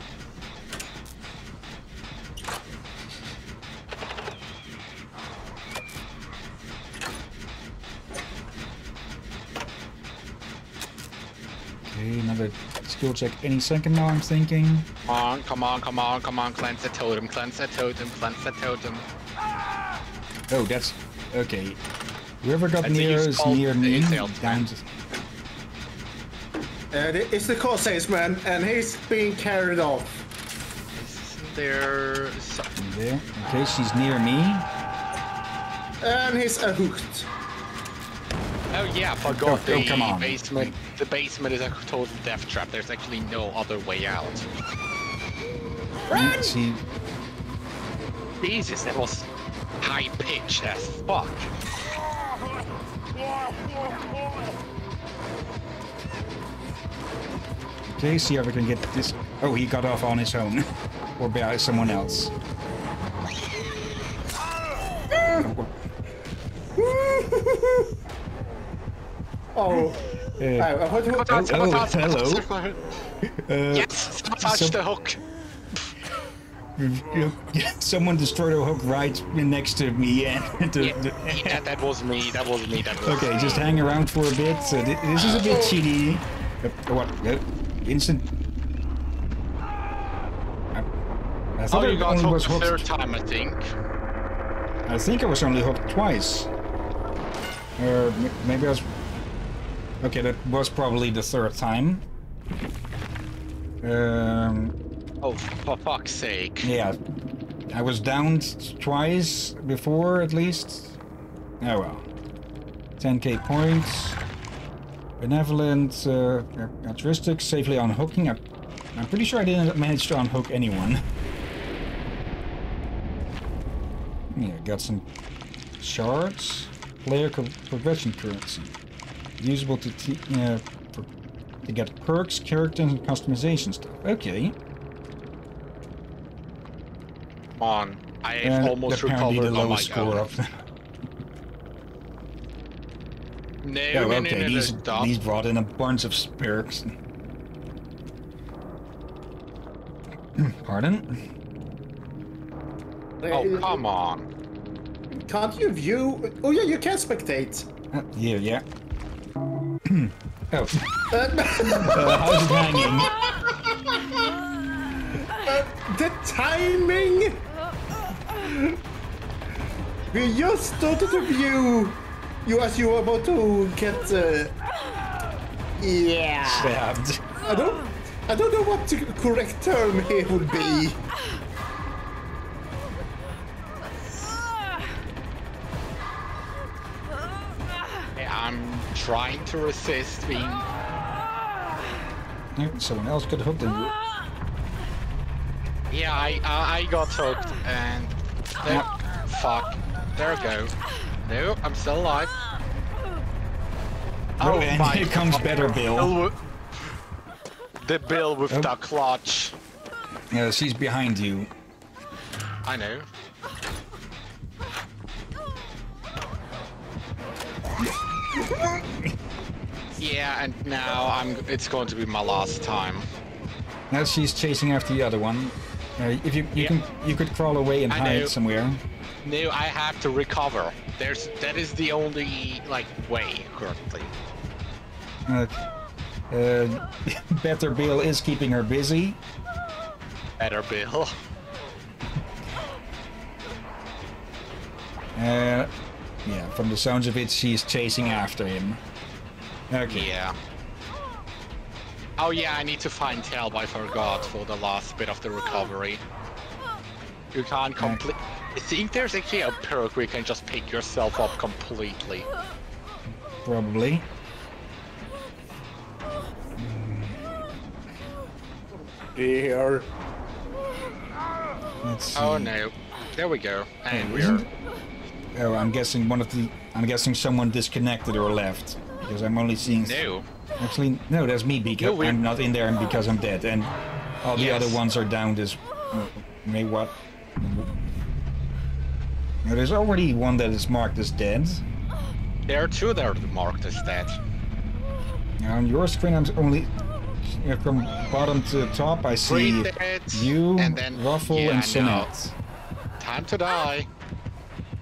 Okay, another skill check any second now, I'm thinking. Come on, come on, come on, come on. Cleanse the totem, cleanse the totem, cleanse the totem. Oh, that's... Okay. Whoever got I think near it's is near me. exhaled Down friend. to- Uh, it's the car salesman, and he's being carried off. Isn't there some... There. Okay, she's near me. And he's a hooked. Oh yeah, I forgot Oh, the oh, come on. basement. The basement is a total death trap. There's actually no other way out. She. Jesus, that was high pitched as fuck. Okay, see if I can get this. Oh, he got off on his own. *laughs* or by someone else. *laughs* Oh. Uh, what, what, Oh, Sabotage, hello. uh, Yes, sabotage so- the hook. *laughs* someone destroyed a hook right next to me and *laughs* the, Yeah, the- yeah, that was me. That was me. That was. okay just hang around for a bit so thi- this is a bit cheaty uh, what uh, instant I, I thought Oh, you got hooked was hooked third time, I think. I think I was only hooked twice or maybe I was okay that was probably the third time um Oh, for fuck's sake. Yeah, I was downed twice before at least. Oh well. 10k points. Benevolent, uh, altruistic, safely unhooking. I'm pretty sure I didn't manage to unhook anyone. Yeah, got some shards. Player progression currency. Usable to uh, to get perks, characters, and customization stuff. Okay. Come on. I have And almost apparently recovered the on my lowest score own. of No, Oh, no, no, okay, no, no, these, stop. these brought in a bunch of perks. Pardon? Oh, come on. Can't you view? Oh yeah, you can spectate. Uh, yeah, yeah. oh, Uh, *laughs* uh, how's it hanging? the timing. We just started to view you as you were about to get. Uh, yeah. Stabbed. I don't. I don't know what the correct term here would be. I'm trying to resist being. No, Someone else could hook them. Yeah, I I, I got hooked and. No, fuck. There we go. No, I'm still alive. Oh, and here comes Better Bill. Bill. The bill with Oh. the clutch. Yeah, she's behind you. I know. Yeah, and now I'm. It's going to be my last time. Now she's chasing after the other one. Uh, if you you Yeah. can you could crawl away and I hide know. somewhere. No, I have to recover. There's that is the only like way currently. Uh, uh, *laughs* Better Bill is keeping her busy. Better Bill. *laughs* Uh, yeah, from the sounds of it, she's chasing after him. Okay. Yeah. Oh yeah, I need to find help. I forgot for the last bit of the recovery. You can't complete. I think there's actually a perk where you can just pick yourself up completely. Probably. Hmm. Here. Let's oh, see. Oh no. There we go. And we're. Oh, I'm guessing one of the. I'm guessing someone disconnected or left because I'm only seeing. No. Actually, no, that's me because I'm not in there and because I'm dead, and all the Yes. other ones are down. This. May what? Now, there's already one that is marked as dead. There are two that are marked as dead. Now, on your screen, I'm only uh, from bottom to top. I see you, and then Ruffle, yeah, and. Sonette. Time to die.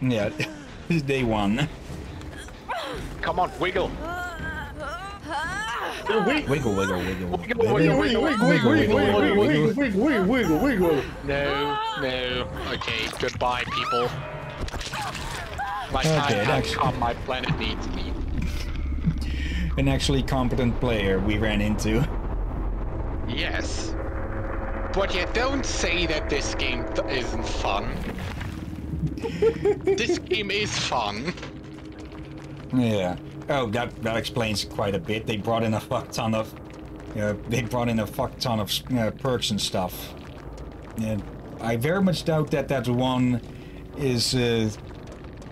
Yeah, *laughs* this is day one. Come on, wiggle. Wiggle, Wiggle, wiggle, wiggle. Wiggle, Wiggle, wiggle, wiggle, wiggle, wiggle, wiggle, wiggle, wiggle, wiggle, wiggle, wiggle, wiggle. No, no. Okay, goodbye, people. My Okay, time has that's- come. My planet needs me. an actually competent player we ran into. Yes. But yeah, don't say that this game th- isn't fun. this game is fun. Yeah. Oh, that that explains quite a bit. They brought in a fuck ton of, uh, they brought in a fuck ton of uh, perks and stuff. And I very much doubt that that one is, uh,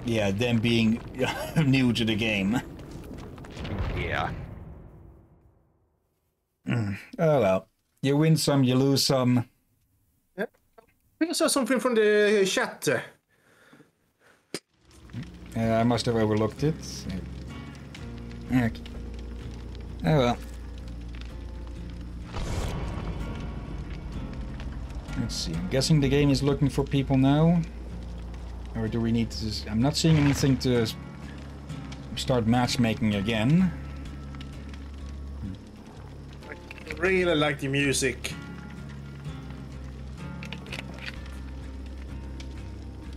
yeah, them being *laughs* new to the game. Yeah. *clears throat* Oh well, you win some, you lose some. Yeah. I saw something from the chat. Uh, I must have overlooked it. Okay. Oh well. Let's see. I'm guessing the game is looking for people now. Or do we need to... I'm not seeing anything to start matchmaking again. I Really like the music.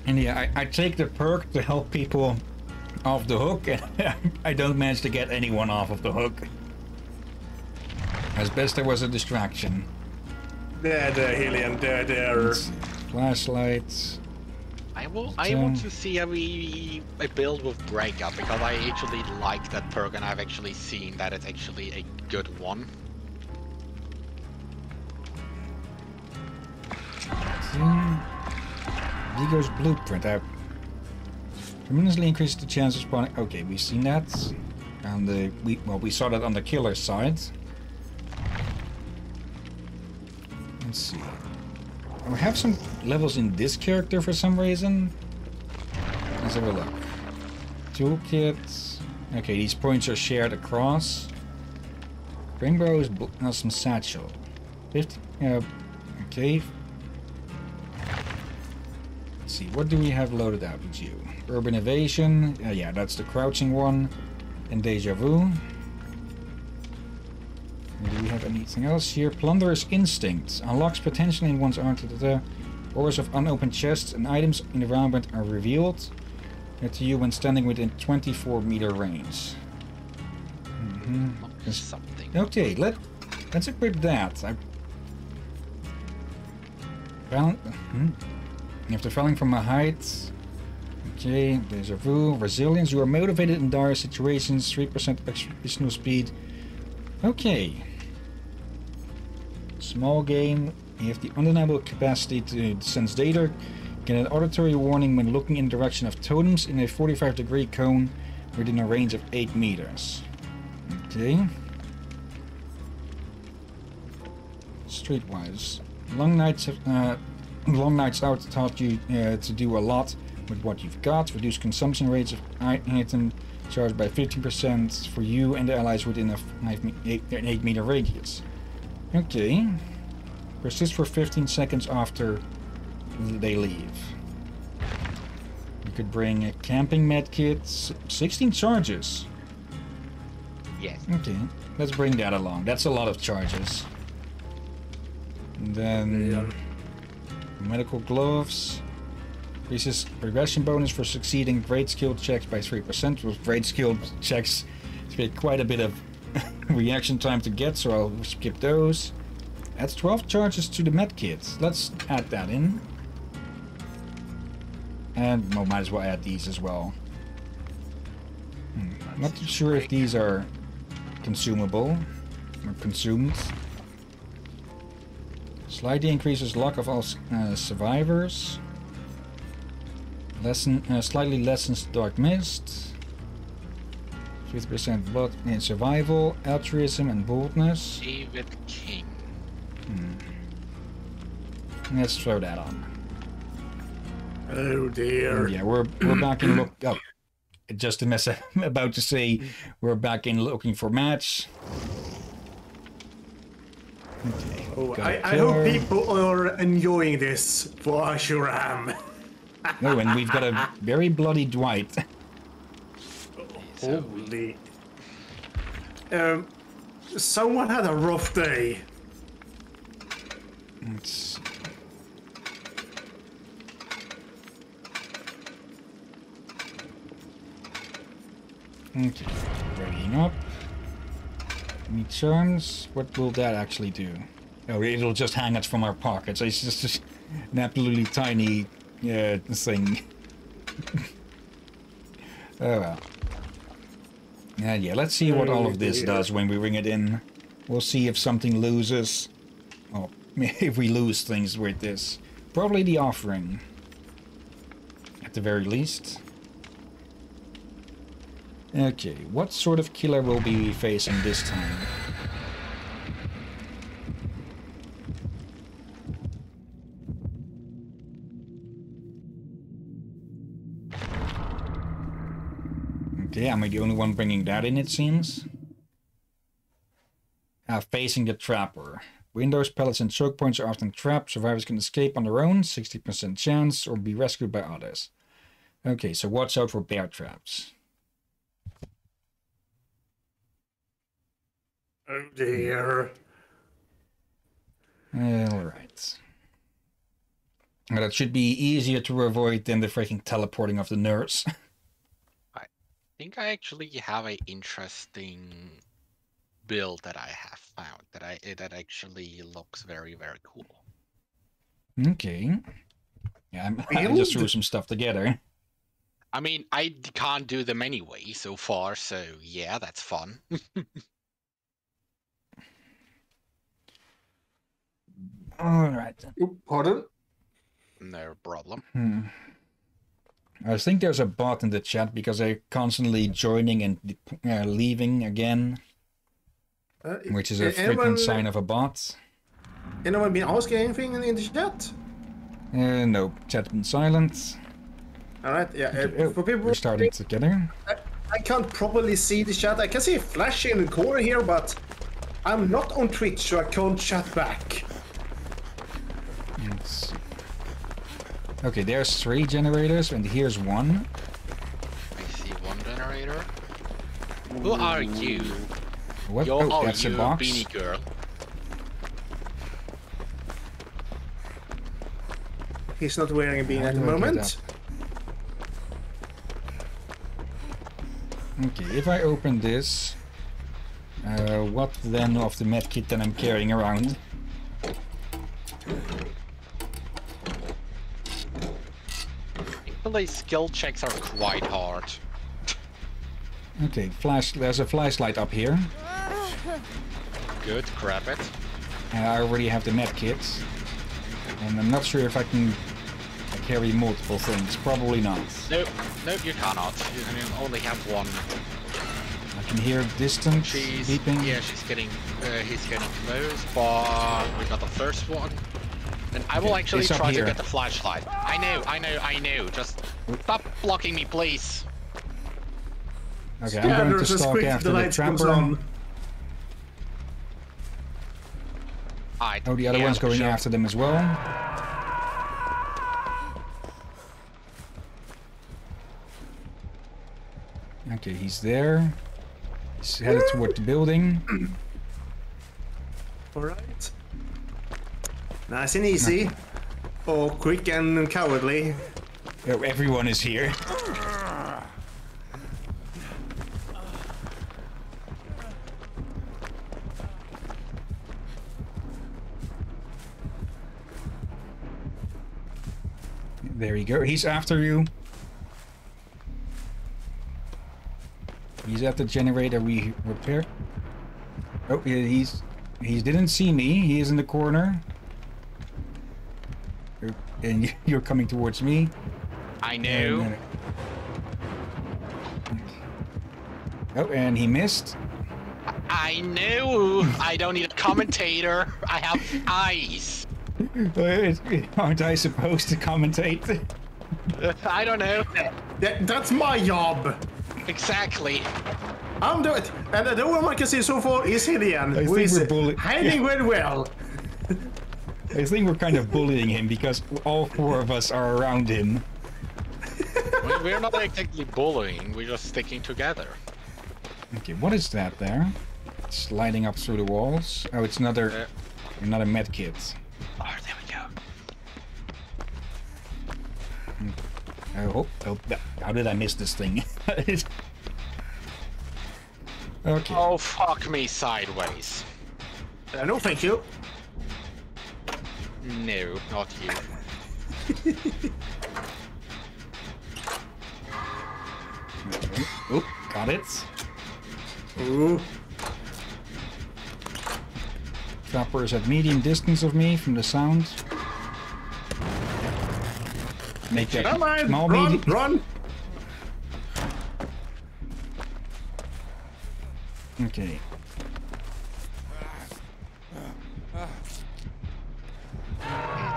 And yeah, I, I take the perk to help people off the hook, and *laughs* I don't manage to get anyone off of the hook. As best there was a distraction. There, there, Hillyan, there, there. Flashlights. I will. I um, want to see a, wee- a build with breakout because I actually like that perk and I've actually seen that it's actually a good one. Vigo's blueprint. I tremendously increased the chance of spawning. Okay, we've seen that. And the we well we saw that on the killer side. Let's see. We have some levels in this character for some reason. Let's have a look. Toolkit. Okay, these points are shared across. Rainbow bl- has some satchel. 50. Uh, okay, Let's see, what do we have loaded out with you? Urban Evasion, uh, yeah, that's the crouching one. And Deja Vu. Do we have anything else here? Plunderer's Instinct. Unlocks potentially in one's arm. Ores of unopened chests and items in the environment are revealed to you when standing within 24 meter range. hmm Something. Okay, let let's equip that. I Val hmm. After falling from a height. Okay, deja vu, resilience. You are motivated in dire situations. Three percent additional speed. Okay. Small game. You have the undeniable capacity to sense data. Get an auditory warning when looking in the direction of totems in a 45 degree cone within a range of 8 meters. Okay. Streetwise. Long nights have, uh, long nights out taught you uh, to do a lot with what you've got. Reduce consumption rates of i- item charged by 15% for you and the allies within a 5 8, an 8 meter radius. Okay. Persist for 15 seconds after they leave. You could bring a camping medkit. s- 16 charges. Yes. Okay, let's bring that along. That's a lot of charges. And then medical gloves. Increases progression bonus for succeeding great skill checks by 3%. With great skill checks, take quite a bit of *laughs* reaction time to get, so I'll skip those. That's 12 charges to the medkit. Let's add that in. And well, might as well add these as well. Hmm, I'm Not too sure if these are consumable or consumed. Slightly increases luck of all uh, survivors. Lessen, uh, slightly lessens dark mist. 50% blood in survival, altruism, and boldness. David King. Let's throw that on. Oh dear. Yeah, we're we're back in look. Oh, just a mess. I'm about to say we're back in looking for match. Okay. Oh, got I, a I hope people are enjoying this, for I sure am. Oh, and we've got a very bloody Dwight. Holy. Um, someone had a rough day. Let's Okay, readying up. Any? What will that actually do? Oh, it'll just hang us from our pockets. It's just, just an absolutely tiny uh, thing. oh well. Uh, yeah, let's see what all of this does when we ring it in. We'll see if something loses. Oh, *laughs* if we lose things with this. Probably the offering. At the very least. Okay, what sort of killer will we be facing this time? Okay, am I the only one bringing that in, it seems? Uh, facing the trapper. Windows, pellets, and choke points are often trapped. Survivors can escape on their own, 60% chance, or be rescued by others. Okay, so watch out for bear traps. Oh dear. Alright. That should be easier to avoid than the freaking teleporting of the nurse. *laughs* I think I actually have an interesting build that I have found that I eh, that actually looks very very cool. okay. Yeah, I'm, *laughs* I just threw some stuff together. I mean, I can't do them anyway so far, so yeah, that's fun. *laughs* Alright. pardon? no problem. Hmm. I think there's a bot in the chat because they're constantly joining and uh, leaving again, Uh, which is a frequent anyone, sign of a bot. Anyone been asking anything in, in the chat? Uh, no, chat been silent. Alright, yeah. uh, Oh, for people we're starting together. I, I can't properly see the chat. I can see a flash in the corner here, but I'm not on Twitch, so I can't chat back. Let's see. Okay, there's three generators, and here's one. I see one generator. Who are you? What? Yo, oh, that's you a box. beanie girl. He's not wearing a beanie How at the do I get moment. Okay, if I open this, uh, what then of the medkit that I'm carrying around? Actually, skill checks are quite hard. Okay, flash. There's a flashlight up here. Good, grab it. Uh, I already have the medkit, and I'm not sure if I can carry multiple things. Probably not. Nope, nope, you cannot. You can only have one. I can hear distant She's beeping. yeah, she's getting uh, he's getting close, but we got the first one. And I will Okay, actually it's try here. to get the flashlight. I know, I know, I know. Just stop blocking me, please. Okay, I'm going to Scanners stalk quick after the the lights trapper. on. I Oh, the other yeah, one's going sure. after them as well. Okay, he's there. He's headed toward the building. Alright. Nice and easy. Or quick and cowardly. Oh, everyone is here. There you go. He's after you. He's at the generator we repaired. Oh, he's he didn't see me. He is in the corner. You're- And *laughs* you're coming towards me. I And, know. uh, Oh, and he missed. I know. I don't need a commentator. I have eyes. *laughs* Aren't I supposed to commentate? I don't know. That, that's my job. Exactly. I'm doing it. And the only one I can see so far is Hillyan, I who we're bully- hiding yeah. very well. I think we're kind of bullying him because all four of us are around him. We- We're not exactly bullying. We're just sticking together. Okay, what is that there? It's lighting up through the walls. Oh, it's another Uh, another med kit. oh, there we go. Oh, oh, oh, how did I miss this thing? *laughs* Okay. Oh, fuck me sideways. Uh, no, thank you. No, not you. Okay. *laughs* Oop, oh, got it. Ooh. Trapper is at medium distance of me from the sound. Make that Come on, small run, medium. run. Okay.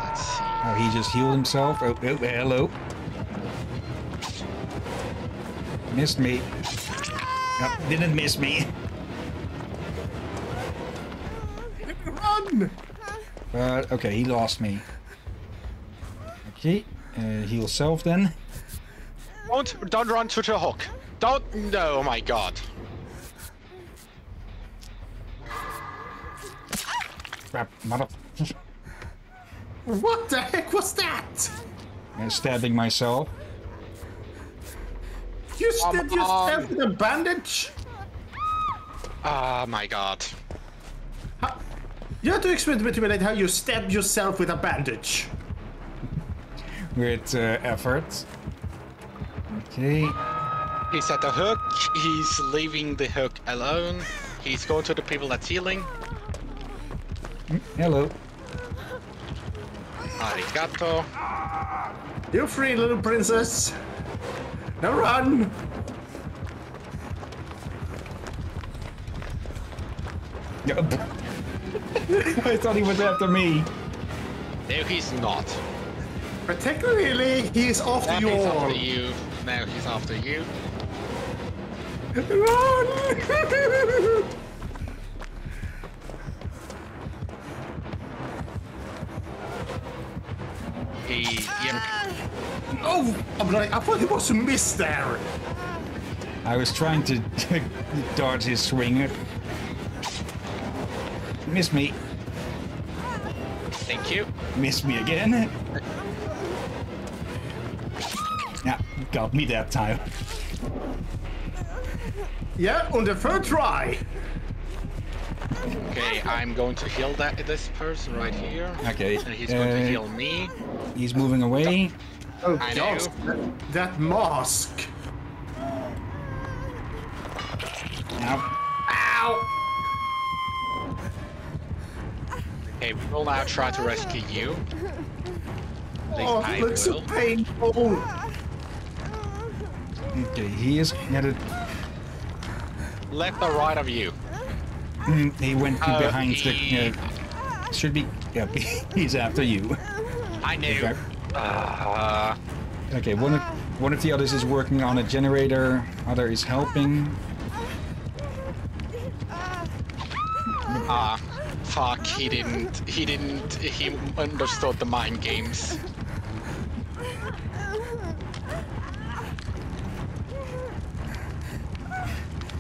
Let's see. Oh, he just healed himself. Oh, oh hello. Missed me. Oh, didn't miss me. Run! But okay, he lost me. Okay, uh, heal self then. Don't, don't run to the hook. Don't, no, oh my god. Crap, mother. What the heck was that? I'm stabbing myself. You stabbed yourself with a bandage? Oh my god. How- You have to explain to me tonight how you stabbed yourself with a bandage. With uh, effort. Okay. He's at the hook, he's leaving the hook alone. He's going to the people that's healing. Hello. Arigato. You're free, little princess. Now run! *laughs* I thought he was after me. No, he's not. Particularly, technically, he's after Now you he's all. after you. Now he's after you. Run! *laughs* He, yep. oh, I'm like, I thought he was a miss there. I was trying to *laughs* dodge his swing. Miss me. Thank you. Miss me again. Yeah, got me that time. Yeah, on the third try. Okay, I'm going to heal that this person right here. Okay. And he's going to uh, heal me. He's moving away. Oh I god, know. that, that mask. Now, Ow! Okay, we will now try to rescue you. At least Oh, I it looks so painful. okay, he is headed. Left or right of you? Mm, He went Uh, behind he- the. Uh, should be. Yeah, *laughs* he's after you. I knew. Okay. Uh, Okay, one of one of the others is working on a generator. Other is helping. ah, fuck, he didn't, he didn't, he understood the mind games.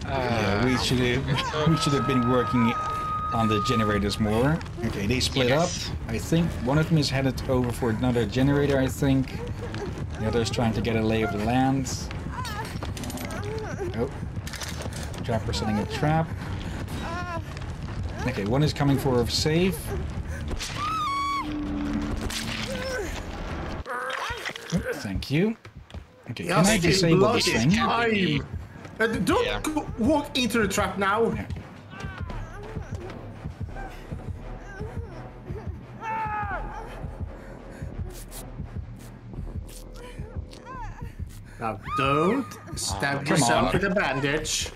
Yeah, uh, we should have we should have been working on the generators more. Okay, they split Yes. up. I think one of them is headed over for another generator. I think the other is trying to get a lay of the land. Oh, trapper setting a trap. Okay, one is coming for a save. Thank you. Okay, can I disable this thing? time. Uh, don't Yeah. go- walk into the trap now. Now don't stab come yourself on. with a bandage.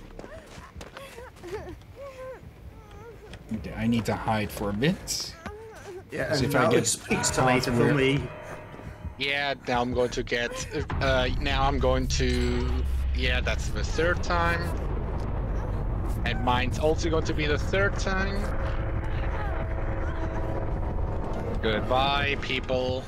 I need to hide for a bit. Yeah, As and if I now get it's pixelated for me. Yeah, now I'm going to get, uh, now I'm going to, yeah, that's the third time. And mine's also going to be the third time. Goodbye, people.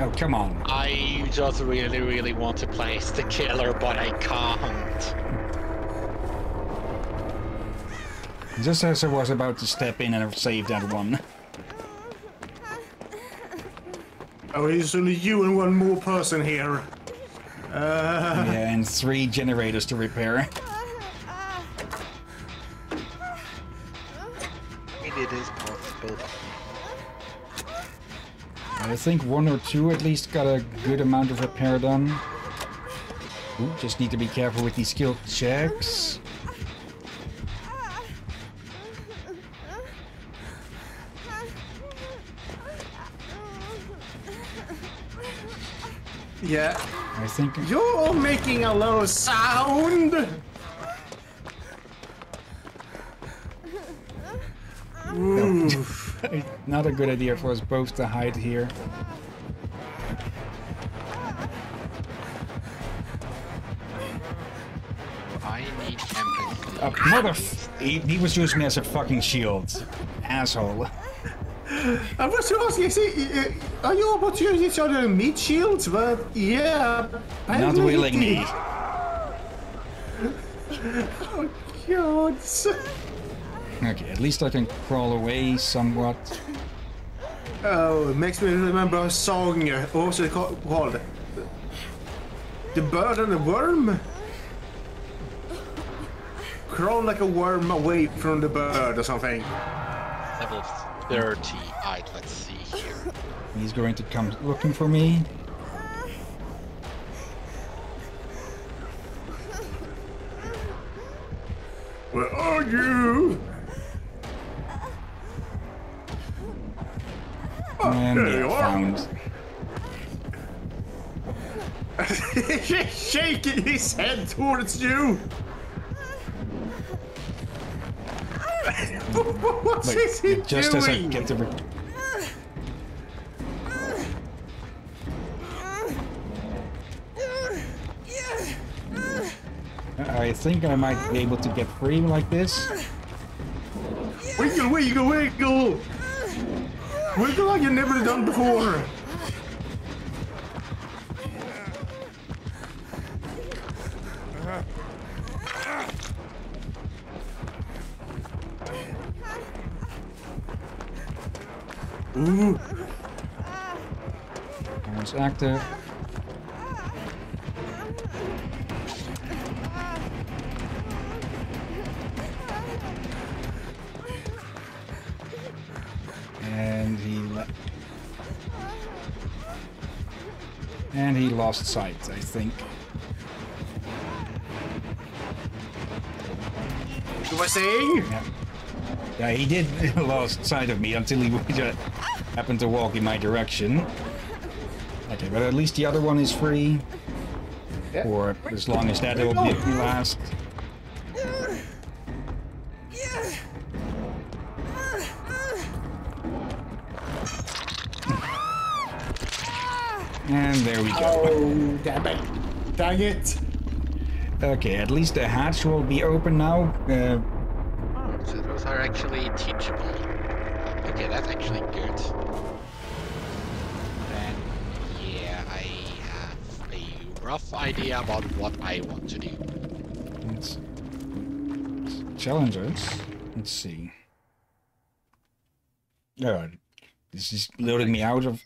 Oh, come on. I just really, really want to place the killer, but I can't. Just as I was about to step in and save that one. Oh, it's only you and one more person here. Uh, Yeah, and three generators to repair. I it is possible. I think one or two at least got a good amount of repair done. Ooh, just need to be careful with these skill checks. Yeah. I think You're making a low sound. *laughs* Oof. not a good idea for us both to hide here. I need empathy. Oh, mother! He, he was using me as a fucking shield. Asshole. I was asking, is it, uh, are you about to use each other meat shields? But yeah, Not apparently it willingly. did. Oh, God. Okay, at least I can crawl away somewhat. Oh, it makes me remember a song. uh, What was it called? The bird and the worm? Crawl like a worm away from the bird or something. Level 30. Alright, let's see here. He's going to come looking for me. Where are you? And there you found. He's *laughs* shaking his head towards you. What's he just as I doing? get the. I think I might be able to get free like this. Wiggle, wiggle, wiggle! Wiggle like you've never done before! Ooh, It's active. And he lost sight, I think. you were saying? Yeah, yeah he did *laughs* lost sight of me until he *laughs* happened to walk in my direction. Okay, but at least the other one is free. Yeah. For as long as that will last. And there we go. Oh, damn it. Dang it. Okay, at least the hatch will be open now. Uh, Oh, so those are actually teachable. Okay, that's actually good. Then, yeah, I have a rough idea about what I want to do. Let's challengers. Let's see. Oh, this is loading me out of.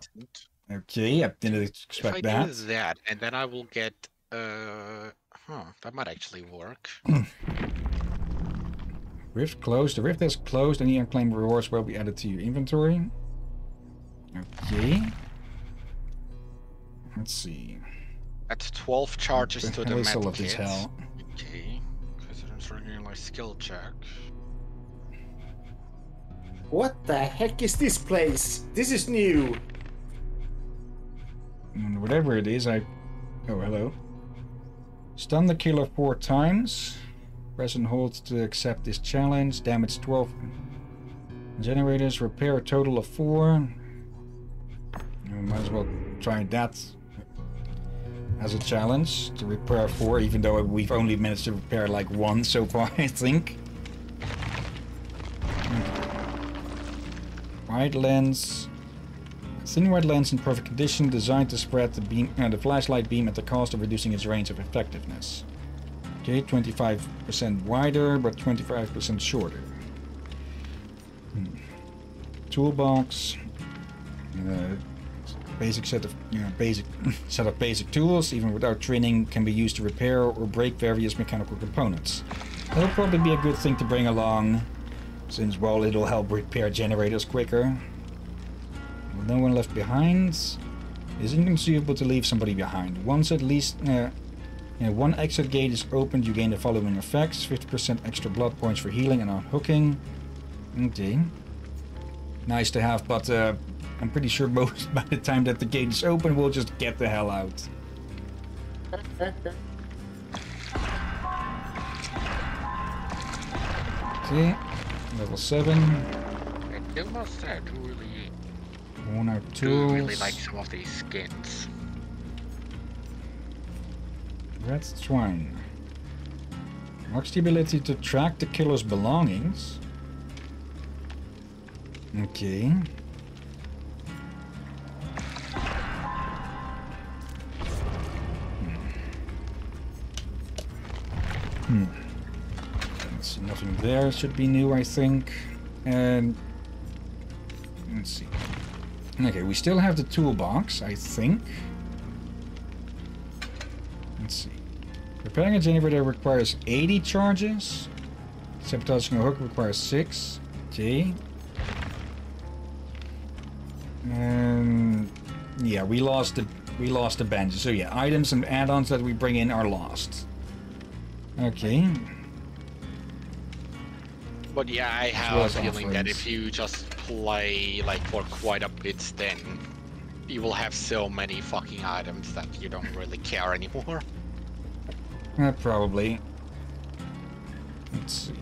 Okay, I didn't If I expect do that. that, and then I will get, uh, huh, that might actually work. *clears throat* Rift closed. The rift is closed. Any unclaimed rewards will be added to your inventory. Okay. Let's see. That's 12 charges to the hell of medkit. this hell? Okay, because I'm triggering my skill check. What the heck is this place? This is new. And whatever it is, I. Oh, hello. Stun the killer four times. Press and hold to accept this challenge. Damage 12 generators. Repair a total of four. Might as well try that as a challenge to repair four, even though we've only managed to repair like one so far, *laughs* I think. Hmm. Wide lens. Thin white lens in perfect condition, designed to spread the beam, uh, the flashlight beam at the cost of reducing its range of effectiveness. Okay, 25% wider, but 25% shorter. Hmm. Toolbox. Uh, basic set of you know basic *laughs* set of basic tools, even without training, can be used to repair or break various mechanical components. That'll probably be a good thing to bring along, since well it'll help repair generators quicker. With no one left behind, it's inconceivable to leave somebody behind. Once at least uh, uh, one exit gate is opened, you gain the following effects: 50% extra blood points for healing and unhooking. Okay. Nice to have, but uh, I'm pretty sure *laughs* most by the time that the gate is open, we'll just get the hell out. *laughs* Okay, level 7. I must say, I really, One or two. really like some of these skins. Red Swine. Marks the ability to track the killer's belongings. Okay. Hmm. Let's see, nothing there should be new, I think. And let's see. Okay, we still have the toolbox, I think. Let's see. Repairing a generator requires 80 charges. Sabotaging a hook requires 6. Okay. And yeah, we lost the we lost the benches. So yeah, items and add-ons that we bring in are lost. Okay. But yeah, I have a feeling that if you just play like for quite a bit, then you will have so many fucking items that you don't really care anymore. *laughs* Probably. Let's see.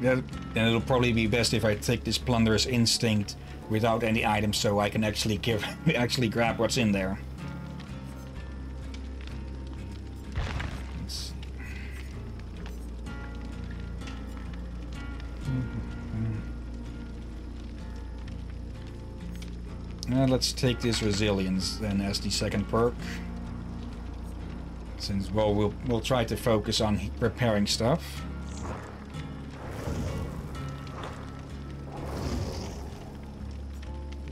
Yeah, then it'll probably be best if I take this plunderous instinct without any items, so I can actually give, *laughs* actually grab what's in there. Let's take this resilience then as the second perk. Since well, we'll we'll try to focus on repairing stuff.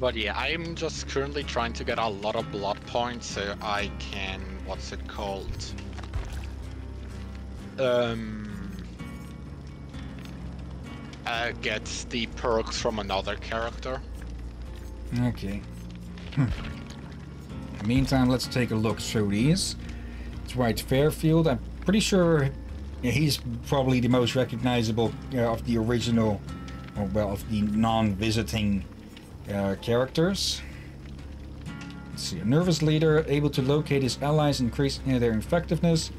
But yeah, I'm just currently trying to get a lot of blood points so I can, what's it called? Um, uh, get the perks from another character. Okay. Hmm. Meantime, let's take a look through these. It's Dwight Fairfield. I'm pretty sure he's probably the most recognizable uh, of the original, or well, of the non-visiting uh, characters. Let's see. A nervous leader, able to locate his allies, increase uh, their effectiveness.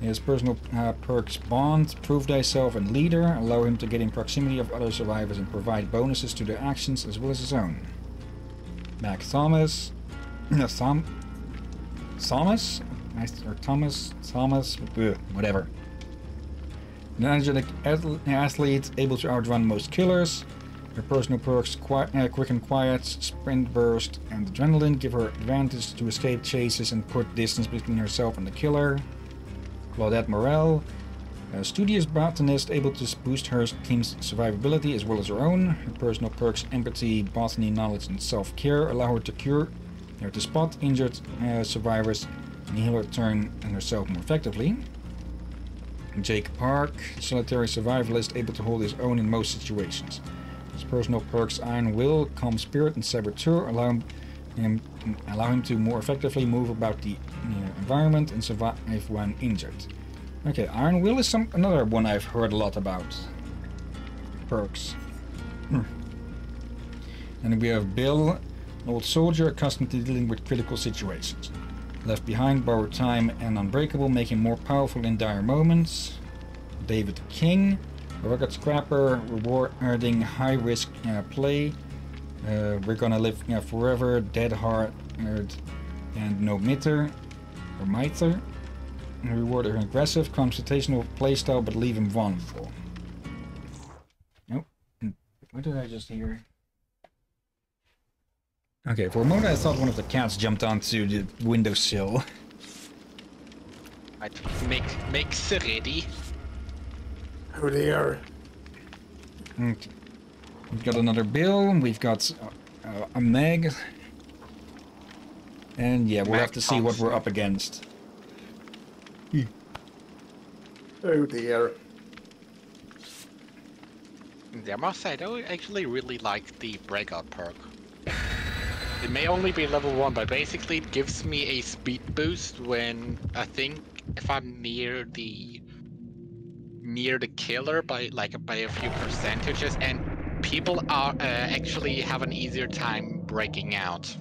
His personal uh, perks bond, prove thyself and leader, allow him to get in proximity of other survivors and provide bonuses to their actions as well as his own. Mac Thomas. Thom. Thomas? Nice- Or Thomas? Thomas? Whatever. An energetic ath- athlete able to outrun most killers. Her personal perks qui- uh, Quick and Quiet, Sprint Burst, and Adrenaline give her advantage to escape chases and put distance between herself and the killer. Claudette Morel, a studious botanist able to boost her team's survivability as well as her own. Her personal perks, empathy, botany knowledge, and self-care allow her to cure, or to spot injured uh, survivors and heal her turn and herself more effectively. Jake Park, solitary survivalist able to hold his own in most situations. His personal perks, Iron Will, Calm Spirit, and Saboteur allow him, allow him to more effectively move about the uh, environment and survive when injured. Okay, Iron Will is some another one I've heard a lot about. Perks. Hmm. And we have Bill, an old soldier accustomed to dealing with critical situations. Left behind, borrowed time, and unbreakable, making more powerful in dire moments. David King, a rugged scrapper, rewarding high risk uh, play. Uh, we're gonna live uh, forever, dead hard, and no mitter, or mither. Reward an aggressive, confrontational playstyle, but leave him vulnerable. Nope. What did I just hear? Okay, for a moment I thought one of the cats jumped onto the windowsill. Right, make make ready. Oh dear. Okay. We've got another Bill, we've got uh, a Meg. And yeah, we'll Mac have to see what we're up against. Oh dear. Yeah, I must say, I don't actually really like the breakout perk. It may only be level 1, but basically it gives me a speed boost when I think if I'm near the near the killer by like by a few percentages and people are uh, actually have an easier time breaking out.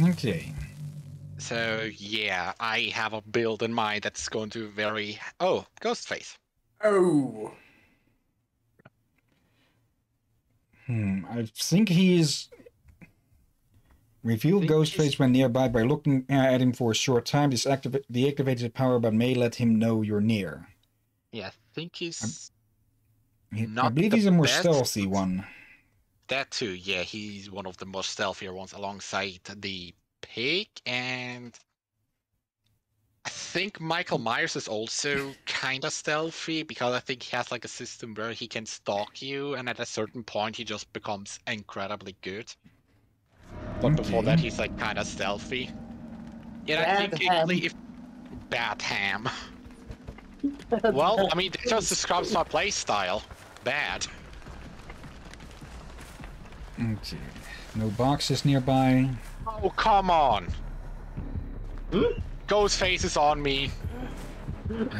Okay. So yeah, I have a build in mind that's going to very oh, Ghostface. Oh. Hmm. I think he's think he's- Ghostface when nearby by looking at him for a short time. This activa- deactivates his power, but may let him know you're near. Yeah, I think he's He- I believe he's a more best. stealthy one. That too, yeah, he's one of the most stealthier ones alongside the pig and I think Michael Myers is also kinda stealthy because I think he has like a system where he can stalk you and at a certain point he just becomes incredibly good. But before that he's like kinda stealthy. Yeah, I Bad think ham. if bad ham. *laughs* well, I mean that just describes my playstyle. Bad. Okay. No boxes nearby. Oh, come on. Hmm? Ghostface is on me.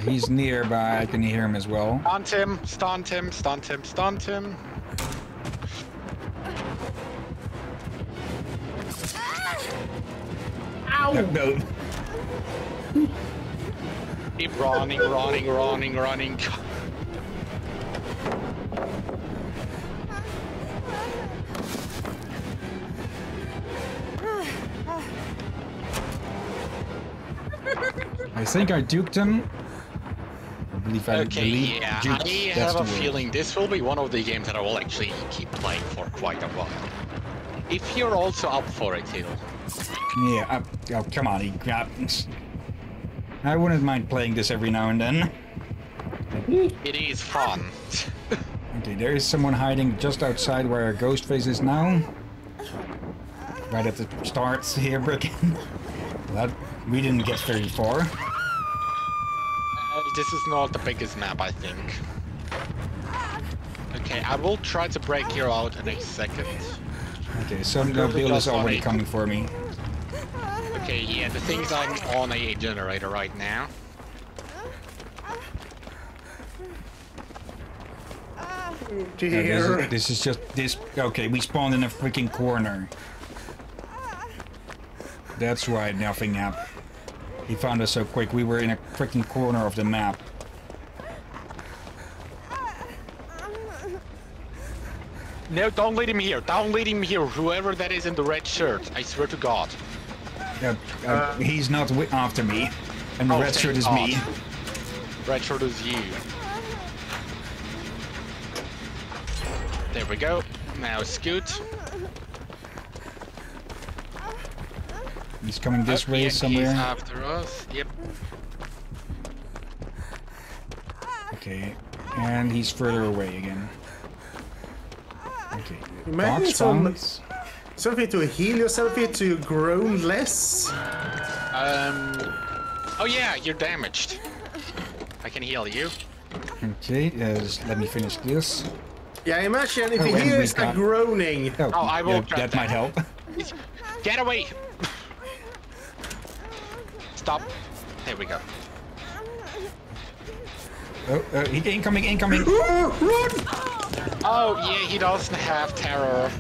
He's nearby. I can hear him as well. Stunt him, stunt him, stunt him, stunt him. No, no. Keep running, running, running, running. I think I duked him. I believe I Okay, believe yeah, duked, I that's have a feeling this will be one of the games that I will actually keep playing for quite a while. If you're also up for it, Hill. Yeah, uh, oh, come on. I wouldn't mind playing this every now and then. It is fun. *laughs* Okay, there is someone hiding just outside where Ghostface is now. Right at the start here, Bricken. that *laughs* we didn't get very far. Uh, this is not the biggest map, I think. Okay, I will try to break you out in a second. Okay, so the There's a bill is already coming for me. Okay, yeah, the thing is I'm on a generator right now. Uh, this, Dear. is, this is just this. Okay, we spawned in a freaking corner. That's why nothing happened. He found us so quick. We were in a freaking corner of the map. No, don't lead him here. Don't lead him here. Whoever that is in the red shirt. I swear to God. Uh, uh, he's not wi- after me, and the Oh, red shirt is God. me. Red shirt is you. There we go. Now Scoot. He's coming this way somewhere. He's after us. Yep. Okay, and he's further away again. Okay, Imagine box some- found. Something to heal yourself with to groan less. Um. Oh yeah, you're damaged. I can heal you. Okay, uh, just let me finish this. Yeah, imagine if Oh, he and hears a groaning. Oh, Oh, I will yeah, grab that might help. Get away! Stop. There we go. Oh, he- incoming, incoming. *gasps* Oh yeah, he doesn't have terror.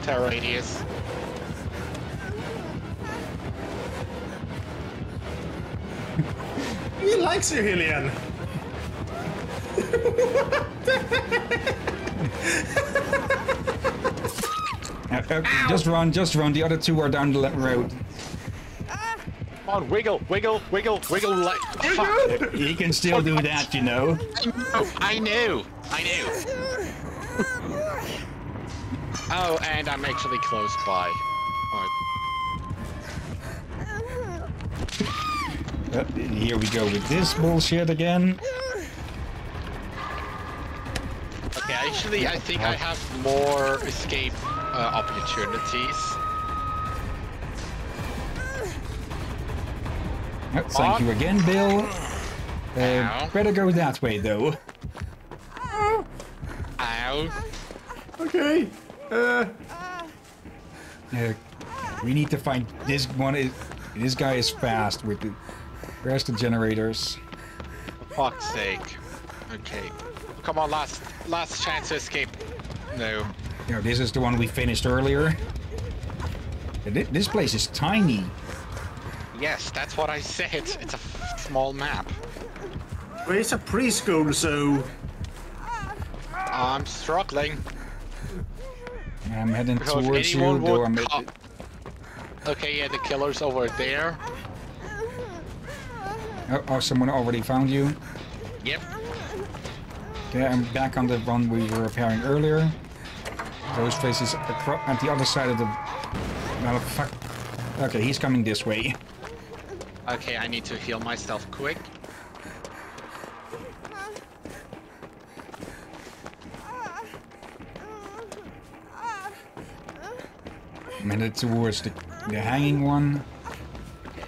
Terror radius. *laughs* He likes you, Hillyan. *laughs* Uh, uh, just run, just run. The other two are down the road. Come on, wiggle, wiggle, wiggle, wiggle like. Fuck. He can still do that, you know. I knew. I knew. Oh, and I'm actually close by. Alright. Uh, here we go with this bullshit again. Okay, actually, I think I have more escape uh, opportunities. Oh, thank you again, Bill. Uh, better go that way, though. Ow. Okay. Uh, Uh, we need to find this one. Is this guy is fast with the. Where's the generators? For fuck's sake. Okay. Come on, last last chance to escape. No. You know, this is the one we finished earlier. This place is tiny. Yes, that's what I said. It's a f- small map. well, it's a preschool, so oh, I'm struggling. I'm heading So towards you, anyone though I'm. co- Okay, yeah, the killer's over there. Oh, oh, someone already found you. Yep. Okay, I'm back on the one we were repairing earlier. Those faces at the other side of the. Well, fuck. Okay, he's coming this way. Okay, I need to heal myself quick. I'm headed towards the, the hanging one.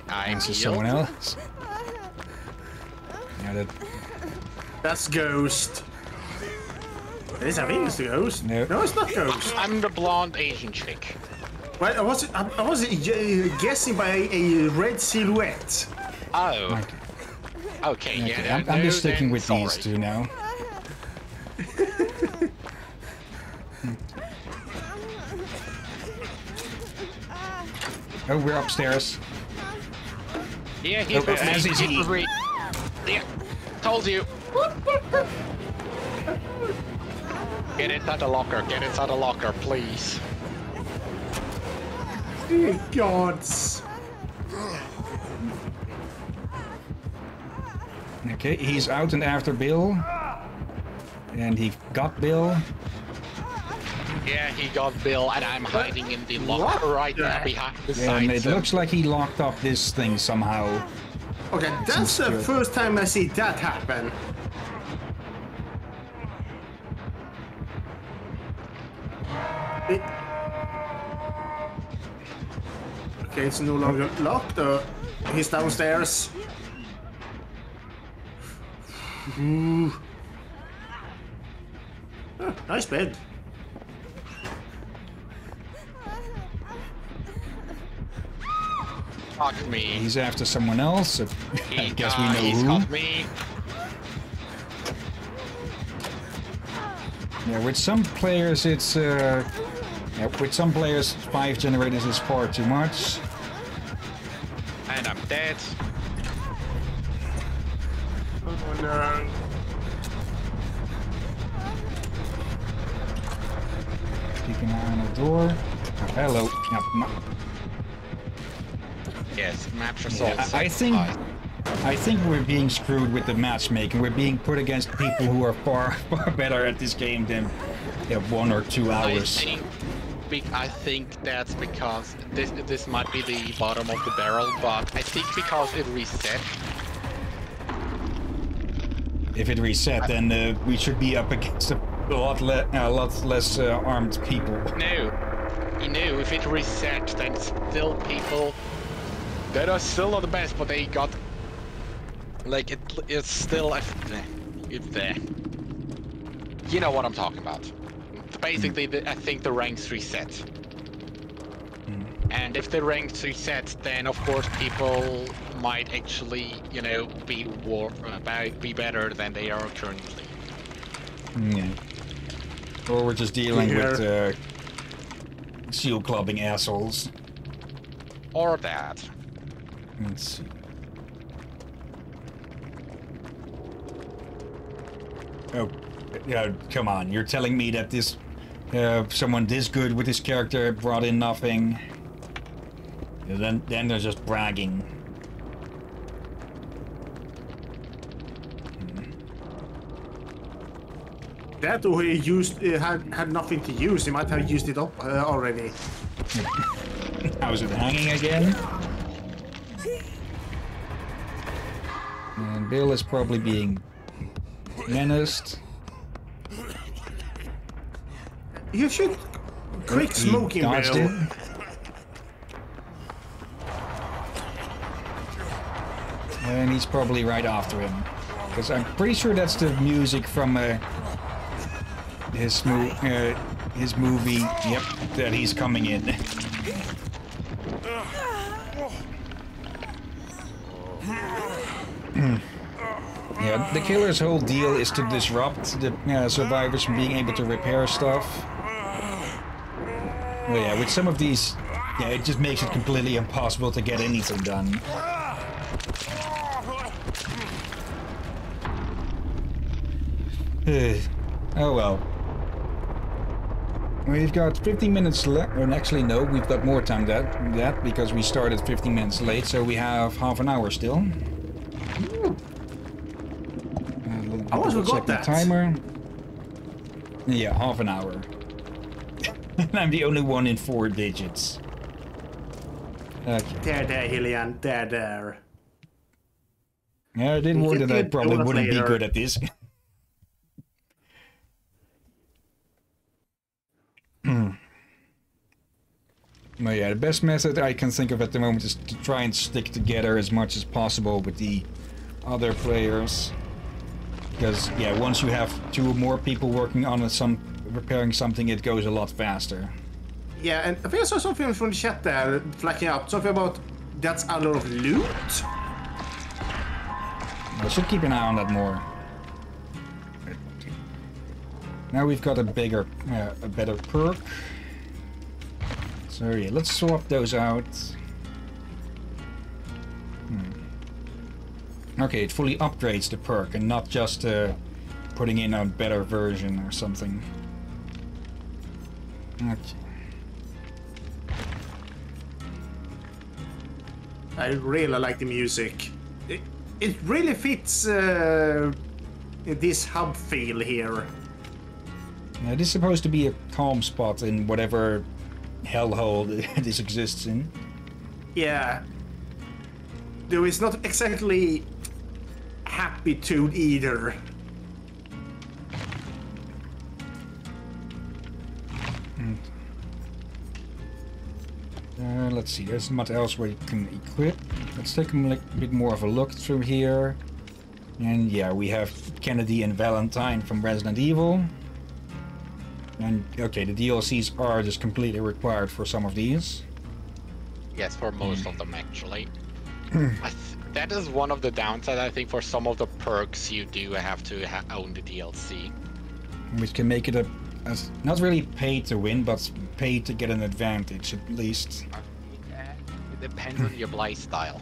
I'm healed. someone else. Yeah, that. that's Ghost. It is, I think it's the Ghost. No. no it's not Ghost. I'm the blonde Asian chick. Well, I was I, I was uh, guessing by a, a red silhouette. Oh. Okay, Okay, yeah. okay, I'm, no, I'm just sticking then with these sorry. two now. Oh, we're upstairs. Yeah, he's Oh, as is he. Re- Yeah, told you. Get inside the locker. Get inside the locker, please. Dear gods. Okay, he's out and after Bill. And he got Bill. Yeah, he got Bill, and I'm hiding in the locker right now behind beside And it him. looks like he locked up this thing somehow. Okay, that's the first time I see that happen. It's no longer locked. Uh, he's downstairs. Ooh. Ah, nice bed. Fuck me. He's after someone else. So *laughs* I He guess we know he's who. got me. Yeah, with some players it's uh, yeah, with some players five generators is far too much. Dead. Oh no. Keeping an eye on the door. Oh, hello. Yeah, Yes, map yeah, results. I, I think I think we're being screwed with the matchmaking. We're being put against people who are far *laughs* far better at this game than yeah, one or two I hours. think, be- I think that's because this this might be the bottom of the barrel, but I think because it reset. If it reset, then uh, we should be up against a lot, le- a lot less uh, armed people. No, you know, if it reset, then still people that are still not the best, but they got like it. It's still a, it's there. You know what I'm talking about. Basically, the, I think the ranks reset. And if the ranks reset, then of course people might actually, you know, be war, uh, be better than they are currently. Yeah. Or we're just dealing with uh, seal clubbing assholes. Or that. Let's see. Oh, yeah, come on. You're telling me that this uh, someone this good with this character brought in nothing. And then, then they're just bragging. That or he used uh, had had nothing to use. He might have used it up uh, already. *laughs* How's it hanging again? And Bill is probably being menaced. You should quick He smoking Bill. And he's probably right after him. Because I'm pretty sure that's the music from uh, his, mo uh, his movie, yep, that he's coming in. Yeah, the killer's whole deal is to disrupt the uh, survivors from being able to repair stuff. Well, yeah, with some of these, yeah, it just makes it completely impossible to get anything done. Eh, oh well. We've got 15 minutes left, and actually no, we've got more time than that because we started 15 minutes late, so we have half an hour still. I almost forgot the that. timer. Yeah, half an hour. And *laughs* I'm the only one in four digits. Okay. There, there, Hillyan. There, there. Yeah, I didn't warn that I probably wouldn't be good at this. *laughs* Hmm. But yeah, the best method I can think of at the moment is to try and stick together as much as possible with the other players. Because, yeah, once you have two or more people working on some repairing something, it goes a lot faster. Yeah, and I think I saw something from the chat there flashing up. Something about that's a lot of loot. I should keep an eye on that more. Now we've got a bigger, uh, a better perk. So yeah, let's swap those out. Hmm. Okay, it fully upgrades the perk and not just uh, putting in a better version or something. Okay. I really like the music. It, it really fits uh, this hub feel here. This is supposed to be a calm spot in whatever hellhole *laughs* this exists in. Yeah. Though it's not exactly happy tune either. Uh, let's see, there's much else where you can equip. Let's take a li- bit more of a look through here. And yeah, we have Kennedy and Valentine from Resident Evil. And okay, the DLCs are just completely required for some of these. Yes, for most of them actually. *clears throat* Th- that is one of the downsides I think for some of the perks you do have to ha- own the DLC. Which can make it a, as not really pay to win, but pay to get an advantage at least. It depends on your play style.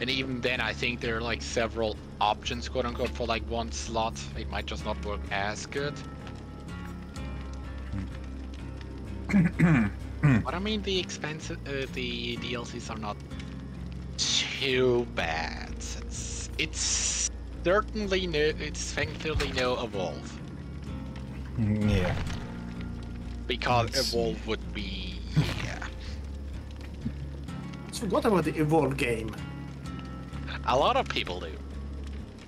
And even then, I think there are like several options, quote unquote, for like one slot. It might just not work as good. *coughs* but I mean, the expensive, uh, the DLCs are not too bad. It's it's certainly no, it's thankfully no evolve Yeah. because Let's see. evolve would be yeah. I forgot about the Evolve game. A lot of people do.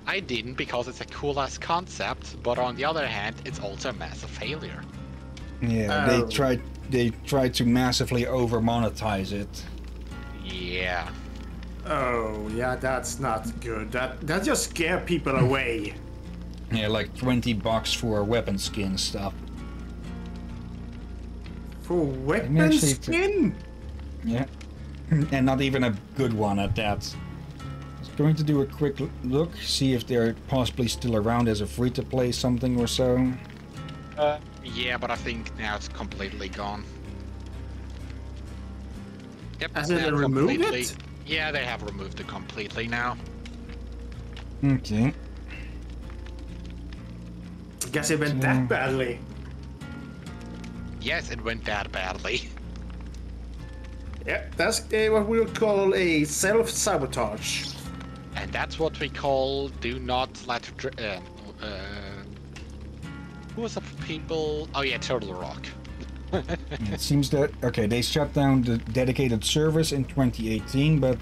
I didn't because it's a cool ass concept, but on the other hand, it's also a massive failure. Yeah, Oh. they tried they tried to massively over monetize it. Yeah. Oh, yeah, that's not good. That that just scare people away. *laughs* Yeah, like 20 bucks for weapon skin stuff. For weapon skin? Yeah. *laughs* and not even a good one at that. Just going to do a quick look, see if they're possibly still around as a free to play something or so. Uh, yeah, but I think now it's completely gone. Yep, Has it now removed it? Yeah, they have removed it completely now. Okay. Guess it went that badly. Yes, it went that badly. Yep, that's uh, what we would call a self-sabotage. And that's what we call do not let dr- uh, uh, who was the people? Oh yeah, Turtle Rock. *laughs* It seems that okay, they shut down the dedicated service in 2018, but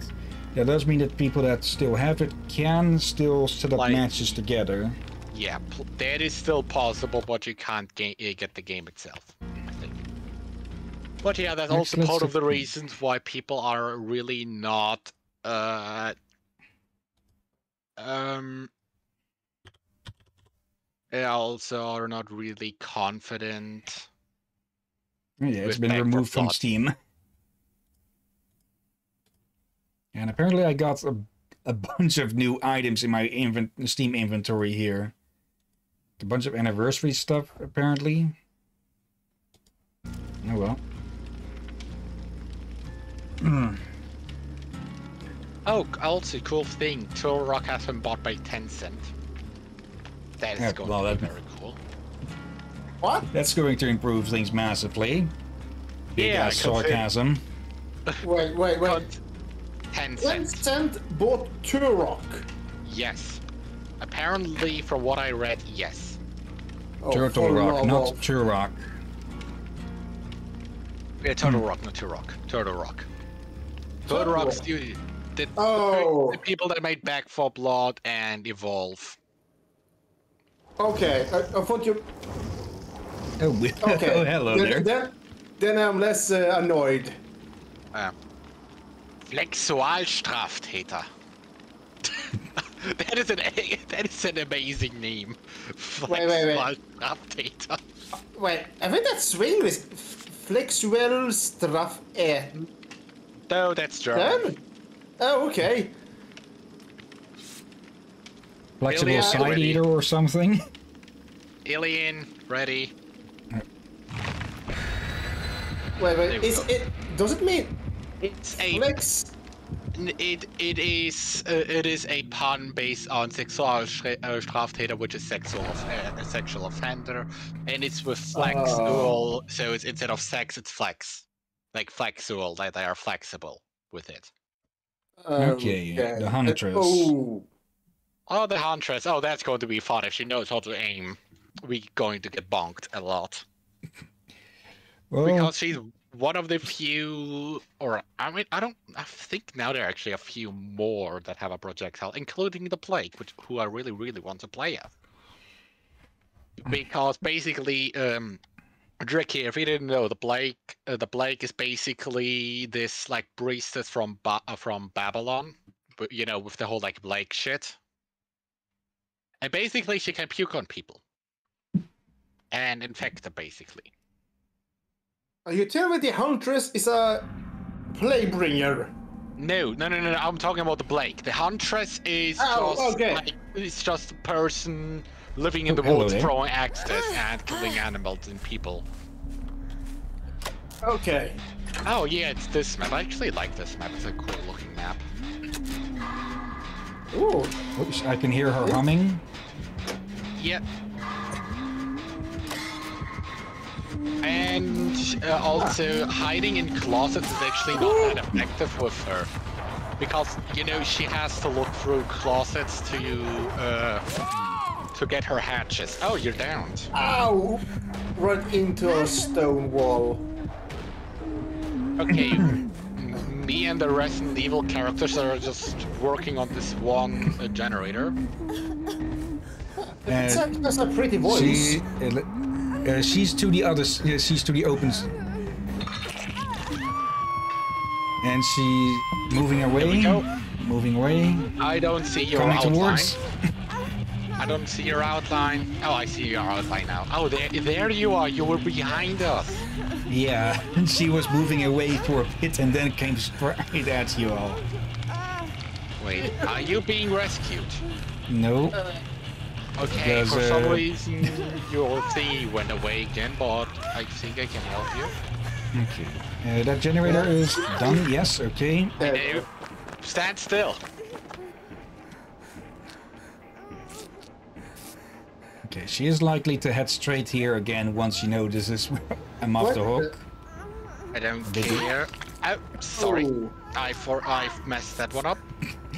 that does mean that people that still have it can still set up Like- matches together. Yeah, that is still possible, but you can't ga- uh, get the game itself. I think. But yeah, that's also part of the reasons why people are really not uh, Um, they also are not really confident. Yeah, it's been removed from. Steam. And apparently I got a, a *laughs* bunch of new items in my invent Steam inventory here. A bunch of anniversary stuff, apparently. Oh well. Hmm. Oh, also cool thing. Tour Rock has been bought by Tencent. That is Yeah, going well, to be very cool. What? That's going to improve things massively. Big Yeah, ass sarcasm. *laughs* Wait, wait, wait. Tencent. Tencent bought Turok. Yes. Apparently, from what I read, yes. Oh, Turtle for Rock, love not of- Turok. Yeah, Turtle Rock, not Turok. Turtle Rock. Turtle Rock Rock. The, the Oh. pe- the people that made Back 4 Blood and Evolve. Okay, I, I thought you. Oh, we- *laughs* Okay. oh hello then, there. Then, then I'm less uh, annoyed. Uh, Flexualstraftäter. *laughs* *laughs* that is an *laughs* that is an amazing name. Wait, wait, wait. Flexualstraftäter. Wait, I think oh, that's Swedish. Flexuell straff är No, that's German. Oh, okay. Flexible Alien side ready. eater or something. Alien, ready. Wait, wait. Is go. it? Does it mean It's a flex? It it is uh, it is a pun based on Sexualstraftäter, which is sexual uh, a sexual offender, and it's with flexual. So it's instead of sex, it's flex, like flexual. That they are flexible with it. Okay, the Huntress. Oh, Oh, the huntress. Oh, that's going to be fun if she knows how to aim. We're going to get bonked a lot *laughs* Well, because she's one of the few, or I mean, I don't. I think now there are actually a few more that have a projectile, including the plague, which who I really, really want to play as. Because basically, um, Drakir here, if you didn't know, the Blake, uh, the Blake is basically this like priestess from ba- uh, from Babylon, but you know, with the whole like Blake shit. And basically, she can puke on people and infect them, basically. Are you telling me the huntress is a playbringer? No, no, no, no, no. I'm talking about the Blake. The Huntress is Oh, just okay. like it's just a person living in Oh, the hello woods, there. throwing axes and killing animals and people. Okay. Oh yeah, it's this map. I actually like this map. It's a cool looking map. Ooh. oops, I can hear her humming. Yep. And uh, also, hiding in closets is actually not that effective with her. Because, you know, she has to look through closets to, uh, to get her hatches. Oh, you're downed. Ow! Right into a stone wall. Okay, me and the Resident Evil characters are just working on this one uh, generator. It's Uh, a, that's a pretty voice. She, uh, uh, she's to the other. s- Uh, she's to the open. s- And she's moving away. we go. Moving away. I don't see your Coming outline. towards. I don't see your outline. Oh, I see your outline now. Oh, there, there you are. You were behind us. Yeah, and *laughs* she was moving away for a bit and then came straight at you all. Wait, are you being rescued? No. Okay, Because, for some reason your thingy went away again, but I think I can help you. Okay. Uh, that generator is done. Yes. Okay. Uh, stand still. Okay. She is likely to head straight here again once she notices this. *laughs* I'm off What the the- hook. I don't Did you- care. Oh, sorry. Oh. I for I messed that one up.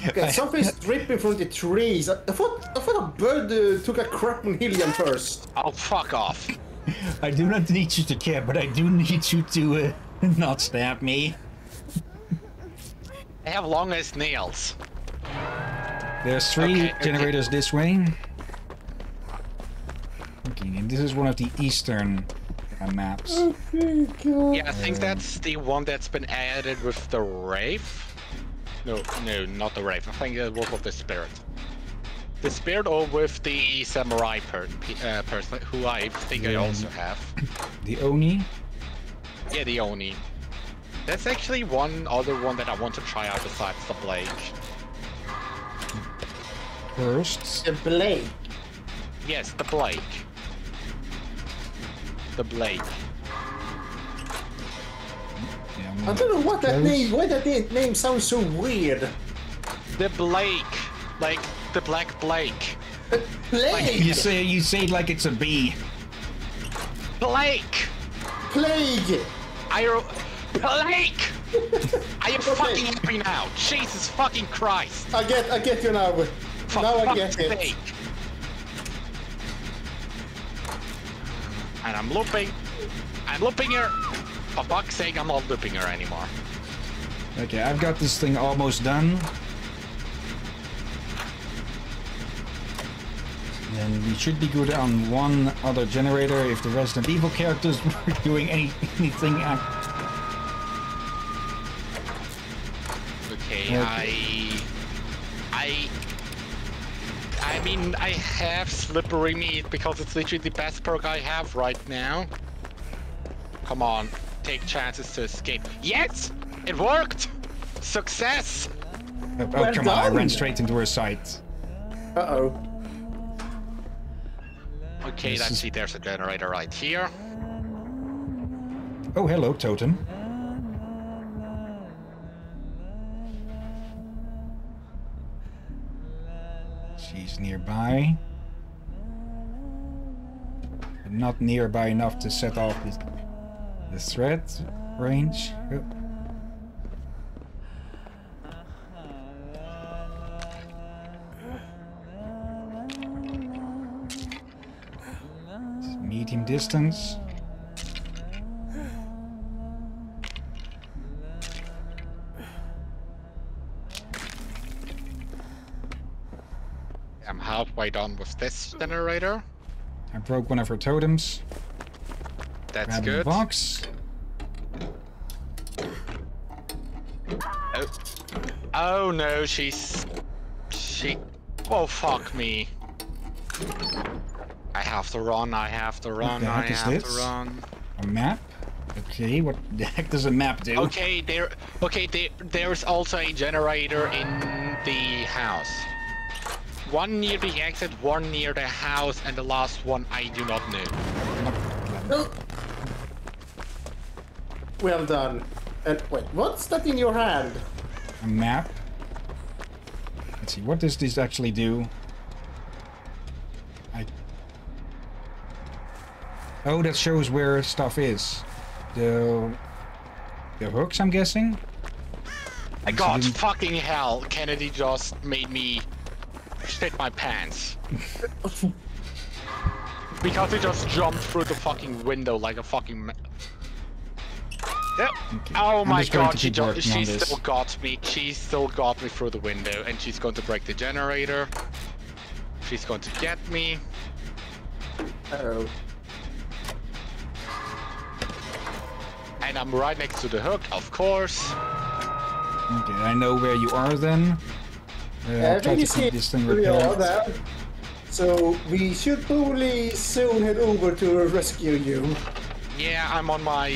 Okay, *laughs* something's dripping from the trees. I, I thought I thought a bird uh, took a crap on Hillyan first. Oh, fuck off. *laughs* I do not need you to care, but I do need you to uh, *laughs* not stab me. I have long as nails. There's three Okay, okay. generators this way. Okay, and this is one of the eastern uh, maps. Yeah, I think that's the one that's been added with the Wraith. No, no, not the Wraith. I think it was with the Spirit. The spirit or with the samurai per uh, person who I think I Yeah. also have. *clears throat* The Oni. Yeah, the Oni. That's actually one other one that I want to try out besides the Blake. First. The blade. Yes, the Blake. The Blake. Yeah, I don't know what that Close. name. Why that name, name sounds so weird. The Blake. Like the Black Blake. Uh, Plague. You say you say it like it's a bee. Blake! Plague. I Blake! Are you *laughs* fucking happy now? Jesus fucking Christ! I get. I get you now. For now I fuck's get it. sake. And I'm looping. I'm looping her. For fuck's sake, I'm not looping her anymore. Okay, I've got this thing almost done. And we should be good on one other generator if the Resident Evil characters *laughs* were doing any anything. Okay, Okay. I... I... I mean, I have Slippery Meat because it's literally the best perk I have right now. Come on, take chances to escape. Yes! It worked! Success! oh, Well come on, I ran straight into her sight. Uh oh. Okay, This let's is- see, there's a generator right here. Oh, hello, Totem. She's nearby. But not nearby enough to set off the, the threat range. Oh. Medium distance. I'm halfway done with this generator. I broke one of her totems. That's Grab good. box. Oh. oh no, she's... She... Oh fuck me. I have to run, I have to run, the I heck is have this? to run. A map? Okay, what the heck does a map do? Okay, there. Okay, there. There's also a generator in the house. One near the exit, one near the house, and the last one I do not know. Well done. And wait, what's that in your hand? A map? Let's see, what does this actually do? I... Oh, that shows where stuff is. The... The hooks, I'm guessing? I God, didn't- fucking hell! Kennedy just made me shit my pants. *laughs* because he just jumped through the fucking window like a fucking. Ma- Yep. Oh I'm my god, she, keep ju- working on she still got me. She still got me through the window, and she's going to break the generator. She's going to get me. Oh. And I'm right next to the hook, of course. Okay, I know where you are then. Uh, I I'll try think to you see keep this thing we are repaired. There. So we should probably soon head over to rescue you. Yeah, I'm on my.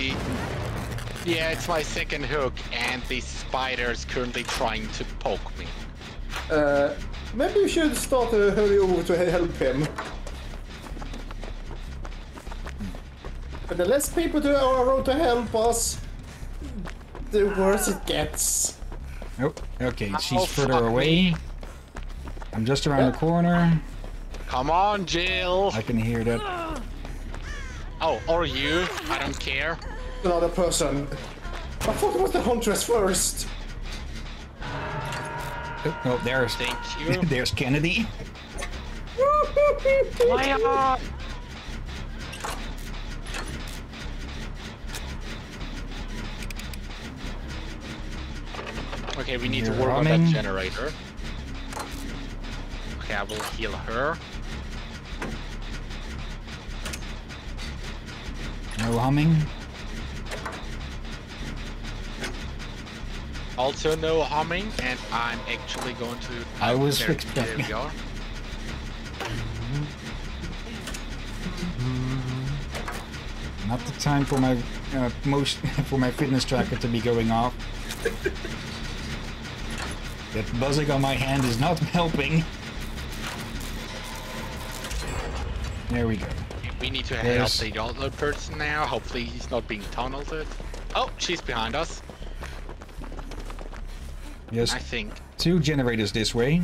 Yeah, it's my second hook, and the spider is currently trying to poke me. Uh, maybe we should start to hurry over to help him. But the less people to are around to help us, the worse it gets. Oh, okay, she's Oh, further away. me. I'm just around the corner. Come on, Jill! I can hear that. Oh, or you. I don't care. Another person. I thought it was the huntress first. Oh, oh, there's Thank you. *laughs* there's Kennedy. Leon! Uh, okay, we need to You're work on that generator. Okay, I will heal her. No humming. Also no humming, and I'm actually going to... I was expecting... There we are. Mm-hmm. Not the time for my uh, most *laughs* for my fitness tracker to be going off. that buzzing on my hand is not *laughs* helping. There we go. We need to help There's- the other person now. Hopefully he's not being tunneled. Oh, she's behind us. Yes, I think. two generators this way.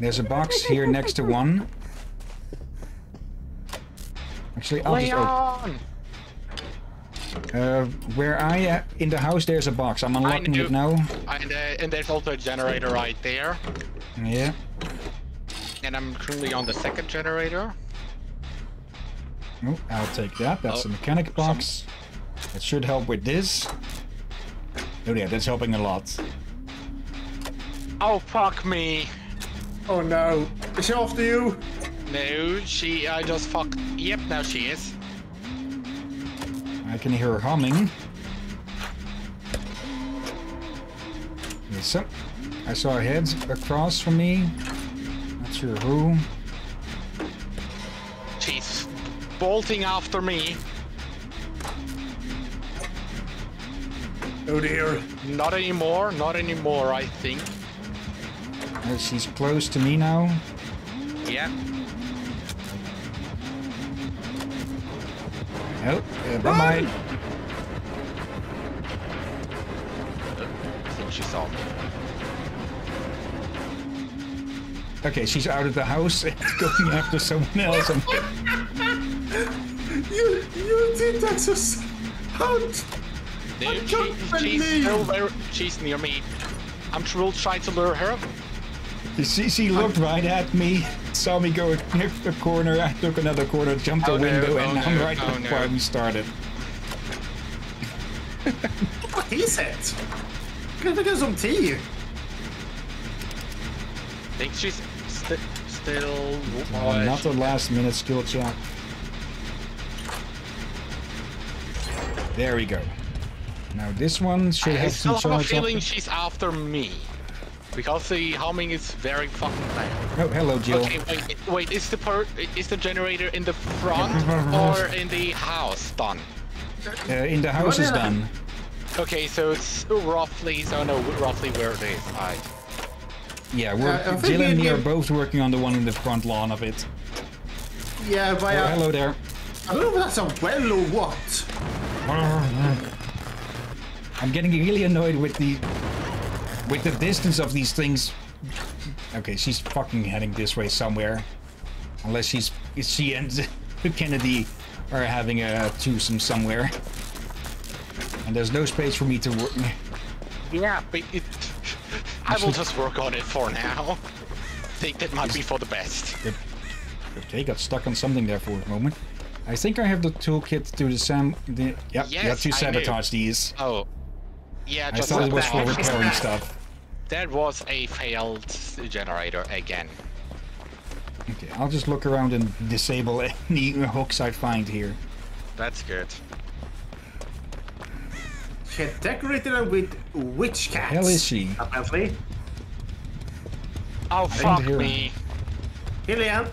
There's a box here next to one. Actually, I'll just open. Uh, where I am in the house, there's a box. I'm unlocking it now. And, uh, and there's also a generator right there. Yeah. And I'm currently on the second generator. Oh, I'll take that. That's Oh, a mechanic box. That should help with this. Oh yeah, that's helping a lot. Oh, fuck me. Oh no. Is she after you? No, she, I just fucked. Yep, now she is. I can hear her humming. Yes, so I saw a head across from me. Not sure who. She's bolting after me. Oh dear. Not anymore, not anymore, I think. Uh, she's close to me now. Yeah. Oh, uh, bye bye. I think she saw me. Okay, she's out of the house *laughs* and going after someone else. *laughs* And You you did that so s- how d- No, I she, she's still there. She's near me. I'm still trying to lure her. she, she looked right at me, saw me go next the corner. I took another corner, jumped Oh, the no, window, oh, and I'm no, right oh, before no. we started. What is it? Kan jag get some tea? I think she's st still. Uh, not the last minute skill check. There we go. Now this one should I have still some have a charge. up. feeling she's after me. Because the humming is very fucking bad. Oh, hello, Jill. Okay, wait, wait, is the per is the generator in the front *laughs* or in the house done? Uh, in the house is done. Okay, so it's roughly, so no, roughly where it is. Alright. Yeah, we're Uh, Jill and me are both working on the one in the front lawn of it. Yeah, but Oh, hello there. I don't know if that's a well or what. *sighs* I'm getting really annoyed with the with the distance of these things. Okay, she's fucking heading this way somewhere. Unless she's she and *laughs* Kennedy are having a twosome somewhere. And there's no space for me to work. Yeah, but it, I will just work on it for now. I think that might be for the best. Okay, got stuck on something there for a moment. I think I have the toolkit to the sam. The, yep, yeah, Yes, to I knew. sabotage these. Oh. Yeah, I thought it was for *laughs* repairing stuff. That was a failed generator again. Okay, I'll just look around and disable any *laughs* hooks I find here. That's good. She had decorated her with witch cats. hell is she? Apparently. Oh, didn't fuck hear me. Hillyan,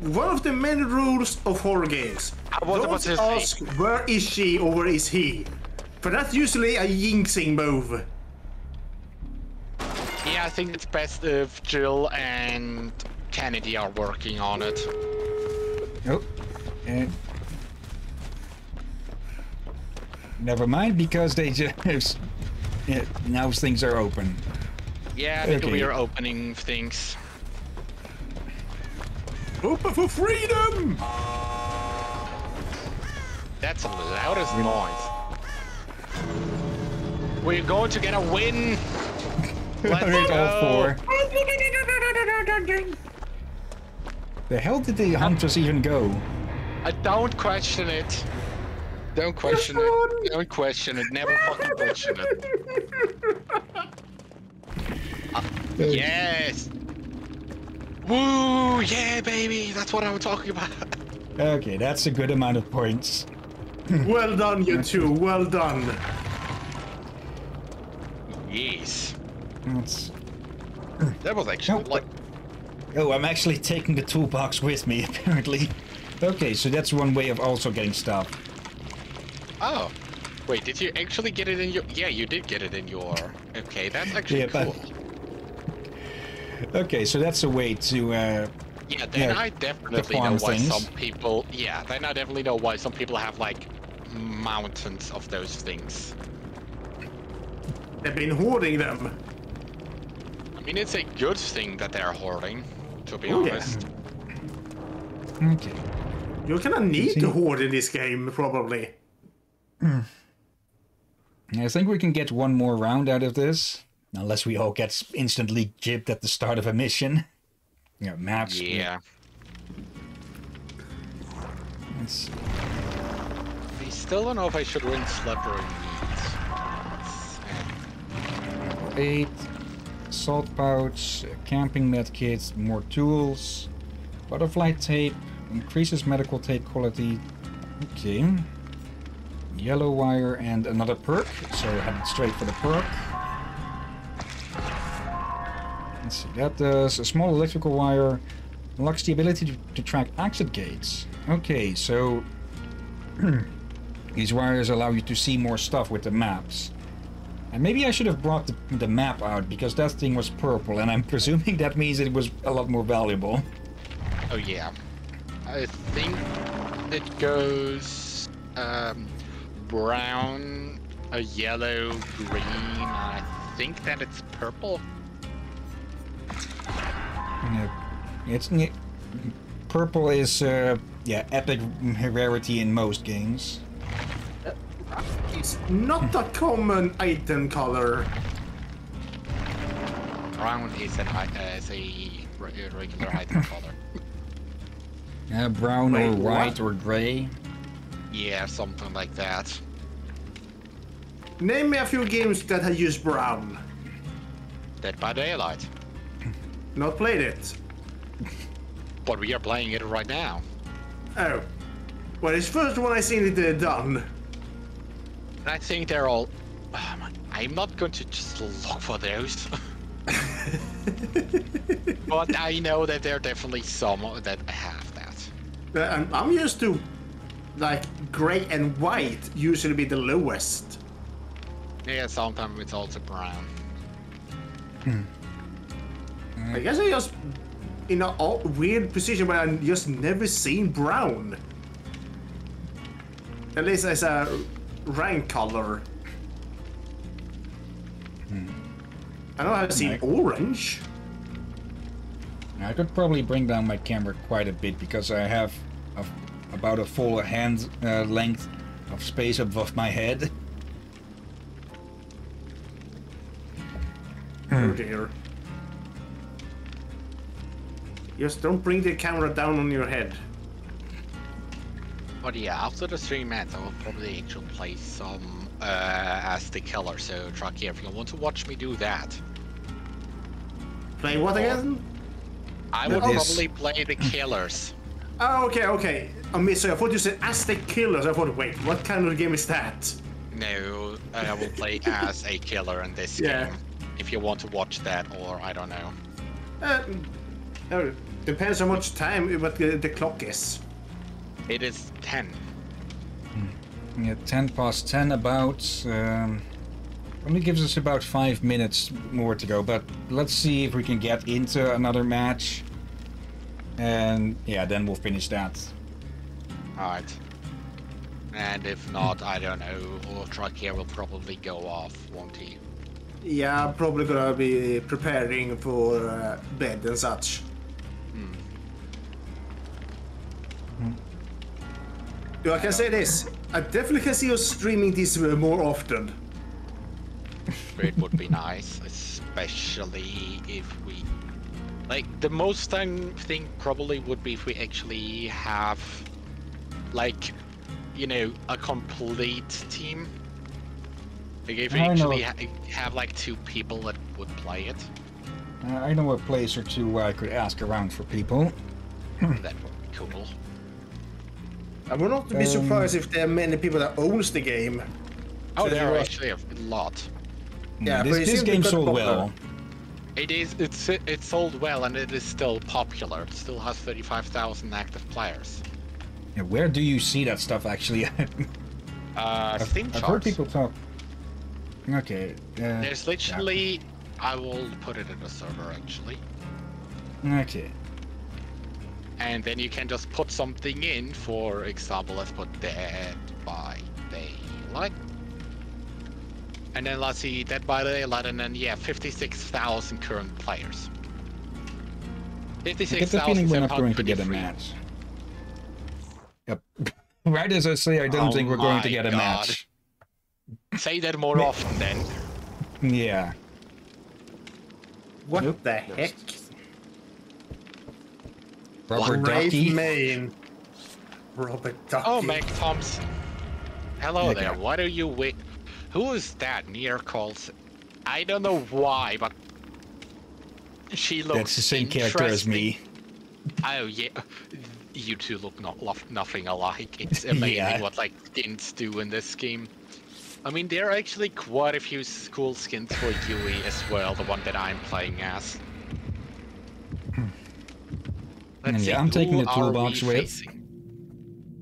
one of the many rules of horror games. I about Don't to say- ask where is she or where is he. For that's usually a jinxing move. Yeah, I think it's best if Jill and Kennedy are working on it. Oh, uh, never mind because they just *laughs* yeah, now things are open. Yeah, I think Okay. we are opening things. Open for freedom! That's the loudest noise. We're going to get a win. *laughs* Let's go. The hell did the hunters even go? I don't question it. Don't question it. Don't question it. Never fucking question it. *laughs* Uh, yes. Woo! Yeah, baby. That's what I'm talking about. Okay, that's a good amount of points. *laughs* Well done, you two. Well done. Yes. That's... That was actually Nope. like. Oh, I'm actually taking the toolbox with me, *laughs* apparently. Okay, so that's one way of also getting stuff. Oh. Wait, did you actually get it in your... Yeah, you did get it in your... Okay, that's actually Yeah, but- cool. Okay, so that's a way to. Uh, Yeah, then yeah, I definitely know why things. some people... Yeah, then I definitely know why some people have, like, mountains of those things. They've been hoarding them. I mean, it's a good thing that they're hoarding, to be Oh, yeah. honest. okay. You kind of need to hoard in this game, probably. I think we can get one more round out of this, unless we all get instantly jibbed at the start of a mission. Yeah, maps. Yeah. Let's see. I still don't know if I should win slippery meat. Eight. Salt pouch, uh, camping med kit, more tools, butterfly tape, increases medical tape quality. Okay. Yellow wire and another perk, so headed straight for the perk. Let's see, that does a small electrical wire, unlocks the ability to, to track exit gates. Okay, so *clears throat* these wires allow you to see more stuff with the maps. And maybe I should have brought the, the map out because that thing was purple, and I'm *laughs* presuming that means it was a lot more valuable. Oh yeah. I think it goes um, brown, a yellow, green. I think that it's purple. Yeah, It's purple is uh, yeah epic rarity in most games. It's not a *laughs* common item color. Brown is, an, i- uh, is a regular item *laughs* color. Uh, brown or Wait, what? white or gray. Yeah, something like that. Name me a few games that have used brown. Dead by Daylight. Not played it. But we are playing it right now. Oh. Well, it's first one I seen it uh, done. I think they're all. I'm not going to just look for those. *laughs* but I know that there are definitely some that have that. Uh, I'm, I'm used to, like, gray and white usually be the lowest. Yeah, sometimes it's also brown. I guess I just in a o- weird position where I just never seen brown. At least as a rank color. I know I've seen Right. orange. I could probably bring down my camera quite a bit because I have a, about a full hand uh, length of space above my head. Oh dear. Just don't bring the camera down on your head. But yeah, after the three mats, I will probably actually play some uh, as the killer. So, Drakir, if you want to watch me do that, Play what again? I will That is- probably play the killers. Oh, *laughs* okay, okay. I missed. I thought you said Aztec Killers. I thought, wait, what kind of game is that? No, I will play *laughs* as a killer in this Yeah. game. If you want to watch that, or I don't know. Uh, oh, depends how much time what the, the clock is. It is 10. Yeah, 10 past 10 about. Um, only gives us about 5 minutes more to go, but let's see if we can get into another match. And yeah, then we'll finish that. Alright. And if not, I don't know, or Drakir will probably go off, won't he? Yeah, I'm probably gonna be preparing for uh, bed and such. Do I can say this? I definitely can see us streaming this uh, more often. It would be nice, especially if we. Like, the most thing, thing probably would be if we actually have, like, you know, a complete team. Like, if we I know. actually ha- have, like, two people that would play it, Uh, I know a place or two where I could ask around for people. that would be cool. I would not be Um, surprised if there are many people that owns the game. Oh, So there are are- actually a lot. Yeah, this, but this game sold of well. It is. It's it sold well and it is still popular. It still has thirty-five thousand active players. Yeah, where do you see that stuff actually? *laughs* Uh, I've, Steam I've charts. heard people talk. Okay. Uh, There's literally. I will put it in the server actually. okay. And then you can just put something in, for example, let's put Dead by Daylight. And then let's see, Dead by Daylight, and then, yeah, 56,000 current players. I get the feeling we're not going to get a match. Yep. *laughs* right as I say, I don't Oh think we're going to get a God. match. Say that more *laughs* often then. Yeah. What Nope. the heck? Robert Brave Ducky. Maine. Robert Ducky. Oh, Meg Thompson. Hello Yeah, there, yeah. what are you wait? Who is that Nea Karlsson? I don't know why, but she looks That's the same character as me. Oh yeah, you two look not lo- nothing alike. It's *laughs* amazing Yeah. what like skins do in this game. I mean, there are actually quite a few s- cool skins for Yui as well. The one that I'm playing as. And Let's yeah, see, I'm taking the toolbox with. facing?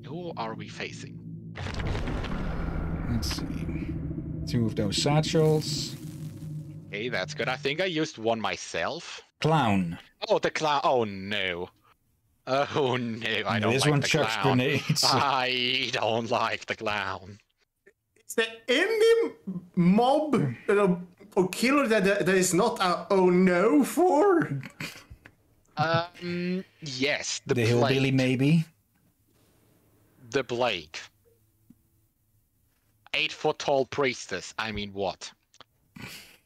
Who are we facing? Let's see. Two of those satchels. Hey, that's good. I think I used one myself. Clown. Oh, the clown. Oh no. Oh no, I don't this like one the chucks clown. grenades. *laughs* I don't like the clown. Is there any mob uh, or killer that that that is not a oh no for? Um, yes, the, the hillbilly, maybe. The Blake. Eight foot tall priestess. I mean, what?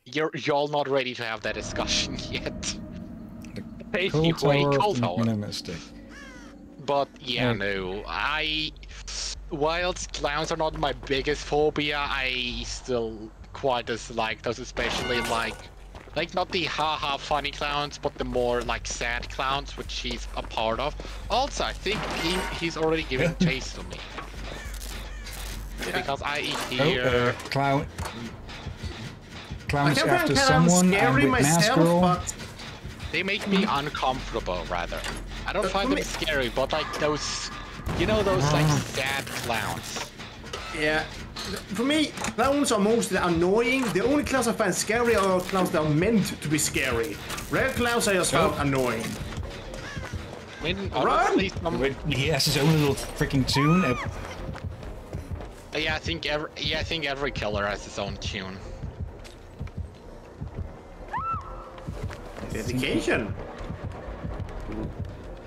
You're y'all not ready to have that discussion *laughs* yet. Cold Anyway, Tower Cold of Tower. Minimistic. But yeah, Right. no, I. Whilst clowns are not my biggest phobia, I still quite dislike those, especially like, like not the haha funny clowns, but the more like sad clowns, which he's a part of. Also, I think he he's already given chase to me. Because I Oh, hear. uh, clown. Clown's after find kind of someone. I'm with Mask myself, Girl. but They make me uncomfortable, rather. I don't Uh, find them me- scary, but like those, you know, those like sad clowns. yeah. For me, clowns are mostly annoying. The only clowns I find scary are clowns that are meant to be scary. Rare clowns I just found annoying. I mean, Run! honestly, He has his own little freaking tune. Uh, yeah, I think every yeah, I think every killer has his own tune. Dedication.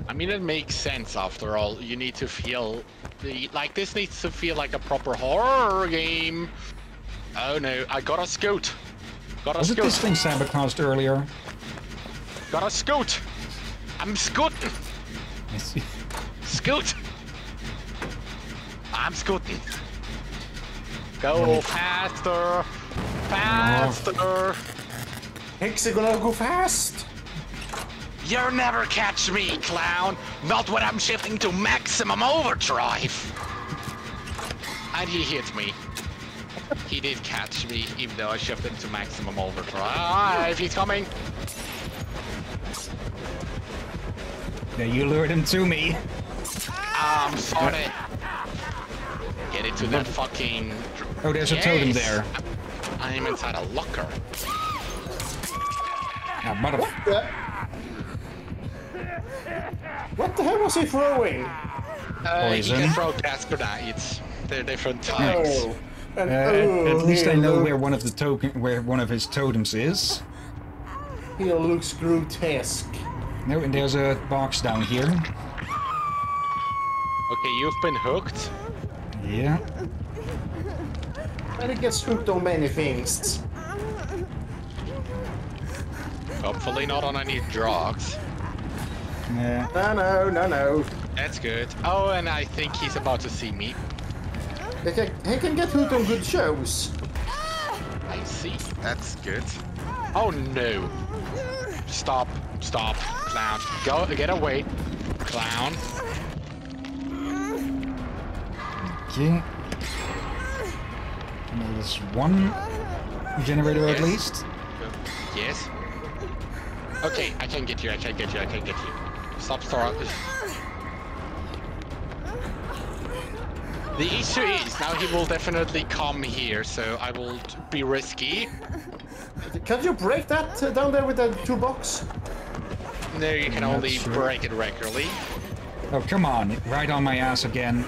I mean, it makes sense after all. You need to feel the like this needs to feel like a proper horror game. Oh no, I got a scoot. Got a was it this thing sabotaged earlier? Got a scoot. I'm scooting. I see. Scoot. I'm scooting. Go faster. Faster. Hexagonal go fast. You'll never catch me, clown! Not when I'm shifting to maximum overdrive! And he hit me. He did catch me, even though I shifted to maximum overdrive. Ah, if he's coming! Yeah, you lured him to me. I'm sorry. Get into that fucking... Oh, there's a totem there. I'm inside a locker. Ah, mother. What the hell was he throwing? Uh, you Poison. can throw gas grenades. They're different types. Oh. And, Uh, at, oh, least I know look- where one of the token, where one of his totems is. He looks grotesque. No, and there's a box down here. Okay, you've been hooked. Yeah. And he gets hooked on many things. Hopefully not on any drugs. Uh, No, no, no, no. That's good. Oh, and I think he's about to see me. He can, he can get hooked on good shows. I see. That's good. Oh no. Stop. Stop. Clown. Go. Get away. Clown. okay. And There's one generator at least. Yes. Okay, I can get you. I can get you. I can get you. Stop. Stop. The issue is now he will definitely come here, so I will be risky. Can't you break that uh, down there with the toolbox? No, you can Not only sure. break it regularly. Oh, come on. Right on my ass again.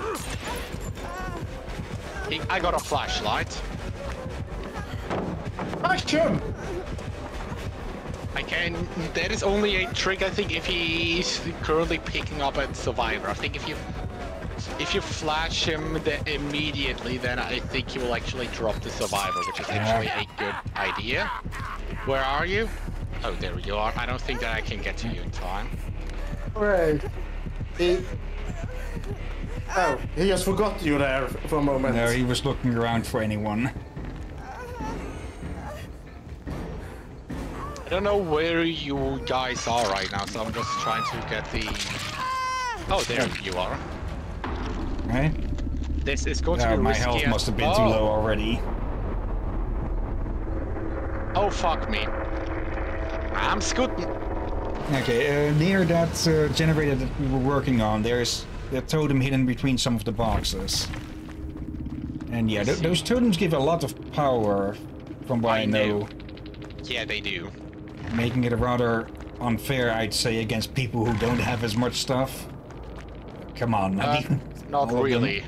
He- I got a flashlight. Smash him! I can. That is only a trick, I think, if he's currently picking up a survivor. I think if you if you flash him the, immediately, then I think he will actually drop the survivor, which is actually a good idea. Where are you? Oh, there you are. I don't think that I can get to you in time. Right. He... Oh, he just forgot you there for a moment. No, he was looking around for anyone. I don't know where you guys are right now, so I'm just trying to get the. Oh, there you are. Right? This is going to be my health must have been too Oh. low already. Oh fuck me. I'm scooting. Okay, uh, near that uh, generator that we were working on, there's a totem hidden between some of the boxes. And yeah, th- those totems give a lot of power, from what I, I know, know. Yeah, they do. Making it rather unfair, I'd say, against people who don't have as much stuff. Come on, Uh, not all of them. really.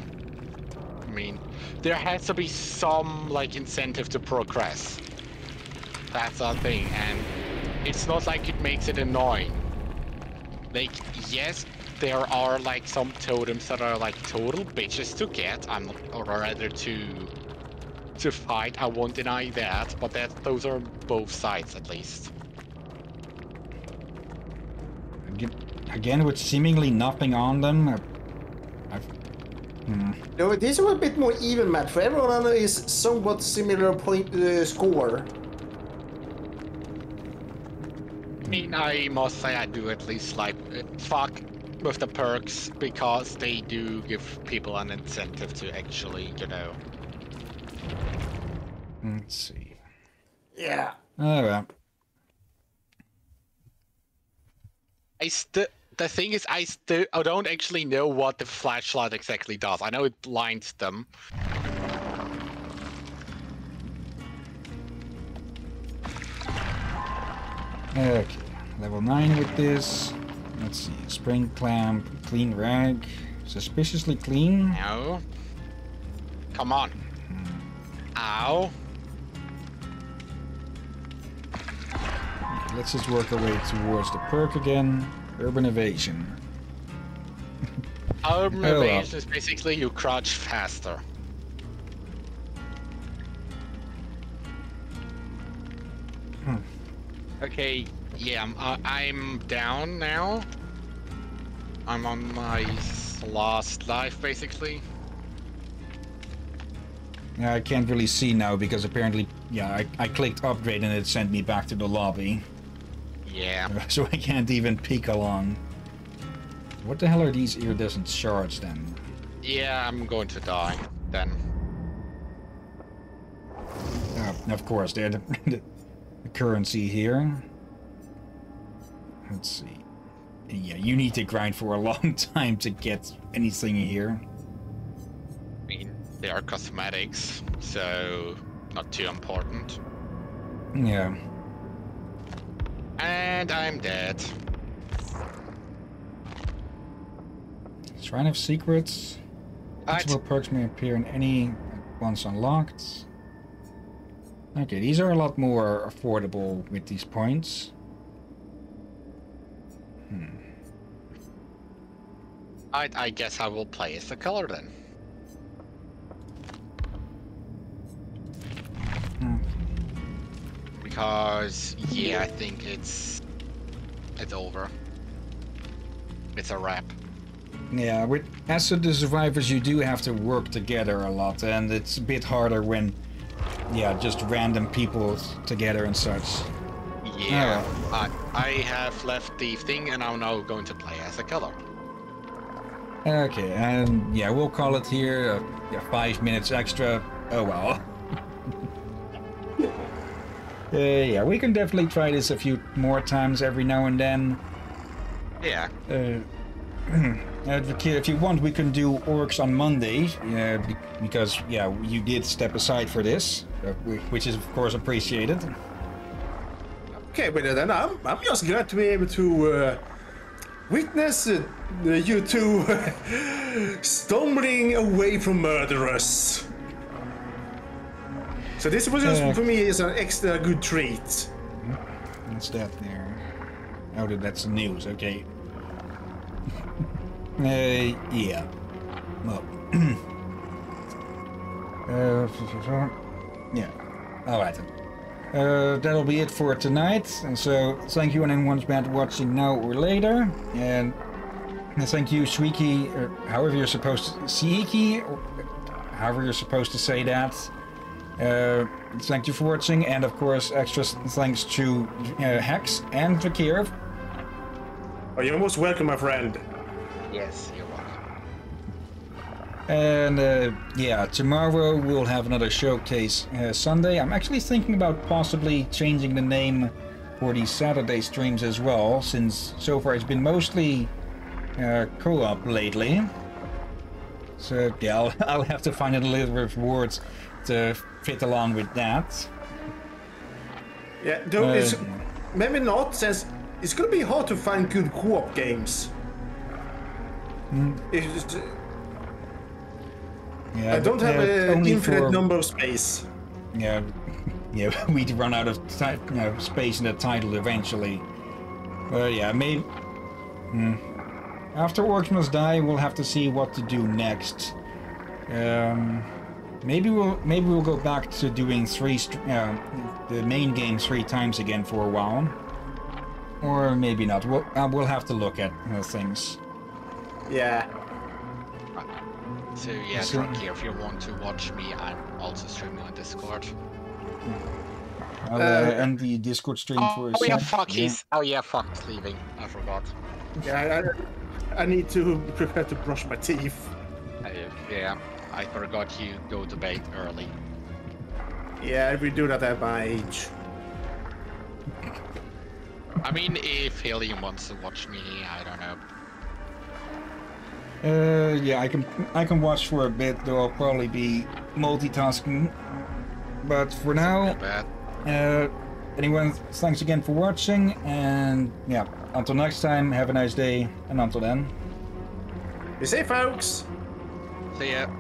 I mean, there has to be some like incentive to progress. That's our thing, and it's not like it makes it annoying. Like, yes, there are like some totems that are like total bitches to get. I'm or rather to to fight. I won't deny that, but that those are both sides at least. Again- Again, with seemingly nothing on them. uh, I've, hmm. No, this is a bit more even match. For everyone is somewhat similar point uh, score. I mean, I must say I do at least like uh, fuck with the perks because they do give people an incentive to actually, you know. Let's see. Yeah. Oh well. I still. The thing is, I still I don't actually know what the flashlight exactly does. I know it blinds them. Okay, level 9 with this. Let's see, spring clamp, clean rag, suspiciously clean. No. Come on. Hmm. Ow. Let's just work our way towards the perk again. Urban evasion. *laughs* Urban Oh, well. evasion is basically you crouch faster. Hmm. Okay, yeah, I'm, uh, I'm down now. I'm on my last life, basically. Yeah, I can't really see now because apparently, yeah, I, I clicked upgrade and it sent me back to the lobby. Yeah. *laughs* So I can't even peek along. What the hell are these iridescent shards then? Yeah, I'm going to die then. Uh, of course, they're the, *laughs* the, the currency here. Let's see. Yeah, you need to grind for a long *laughs* time to get anything here. I mean, they are cosmetics, so not too important. Yeah. And I'm dead. Shrine of Secrets. Possible perks may appear in any once unlocked. Okay, these are a lot more affordable with these points. Hmm. I, I guess I will play as the color then. Hmm. Because yeah, I think it's it's over. It's a wrap. Yeah, with as the survivors, you do have to work together a lot, and it's a bit harder when, yeah, just random people together and such. Yeah, I, I have left the thing and I'm now going to play as a color. Okay, and yeah, we'll call it here. Uh, yeah, five minutes extra. Oh well. Uh, yeah, we can definitely try this a few more times every now and then. Yeah. Uh, *clears throat* Uh, if you want, we can do orcs on Monday, uh, because yeah, you did step aside for this, uh, which is of course appreciated. Okay, but then I'm, I'm just glad to be able to uh, witness uh, you two *laughs* stumbling away from murderers. So this was just Uh, for me is an extra good treat. What's that there? Oh, that- that's the news. Okay. *laughs* uh, yeah. Well. *clears throat* uh, yeah. All right. Uh, that'll be it for tonight. And so, thank you anyone's been watching now or later. And thank you, Sweeky, or however you're supposed to, Seiki, or however you're supposed to say that. Uh, thank you for watching, and of course, extra thanks to uh, Hex and Drakir. Oh, you're most welcome, my friend. Yes, you're welcome. And uh, yeah, tomorrow we'll have another showcase uh, Sunday. I'm actually thinking about possibly changing the name for the Saturday streams as well, since so far it's been mostly uh, co-op lately. So yeah, I'll, *laughs* I'll have to find a little bit of words to fit along with that. Yeah, though it's Uh, maybe not, since it's gonna be hard to find good co-op games. It's, Yeah, I don't have an infinite for- number of space. Yeah, yeah, *laughs* we'd run out of you know, space in the title eventually. But yeah, maybe hmm. after Orcs Must Die, we'll have to see what to do next. Um, maybe we'll maybe we'll go back to doing three uh, the main game three times again for a while, or maybe not. We'll uh, we'll have to look at uh, things. Yeah. So yeah, So- Drunky, if you want to watch me, I'm also streaming on Discord. I'll uh, Uh, end the Discord stream for a Oh yeah, sec. fuck, Yeah. he's... Oh yeah, fuck, he's leaving. I forgot. Yeah, I, I need to prepare to brush my teeth. Uh, yeah, I forgot you go to bed early. Yeah, we do that at my age. I mean, if Hillyan wants to watch me, I don't know. Uh, yeah, I can I can watch for a bit, though I'll probably be multitasking. But for now, Bad. uh, anyone, thanks again for watching, and yeah, until next time, have a nice day, and until then. You say, folks? So yeah.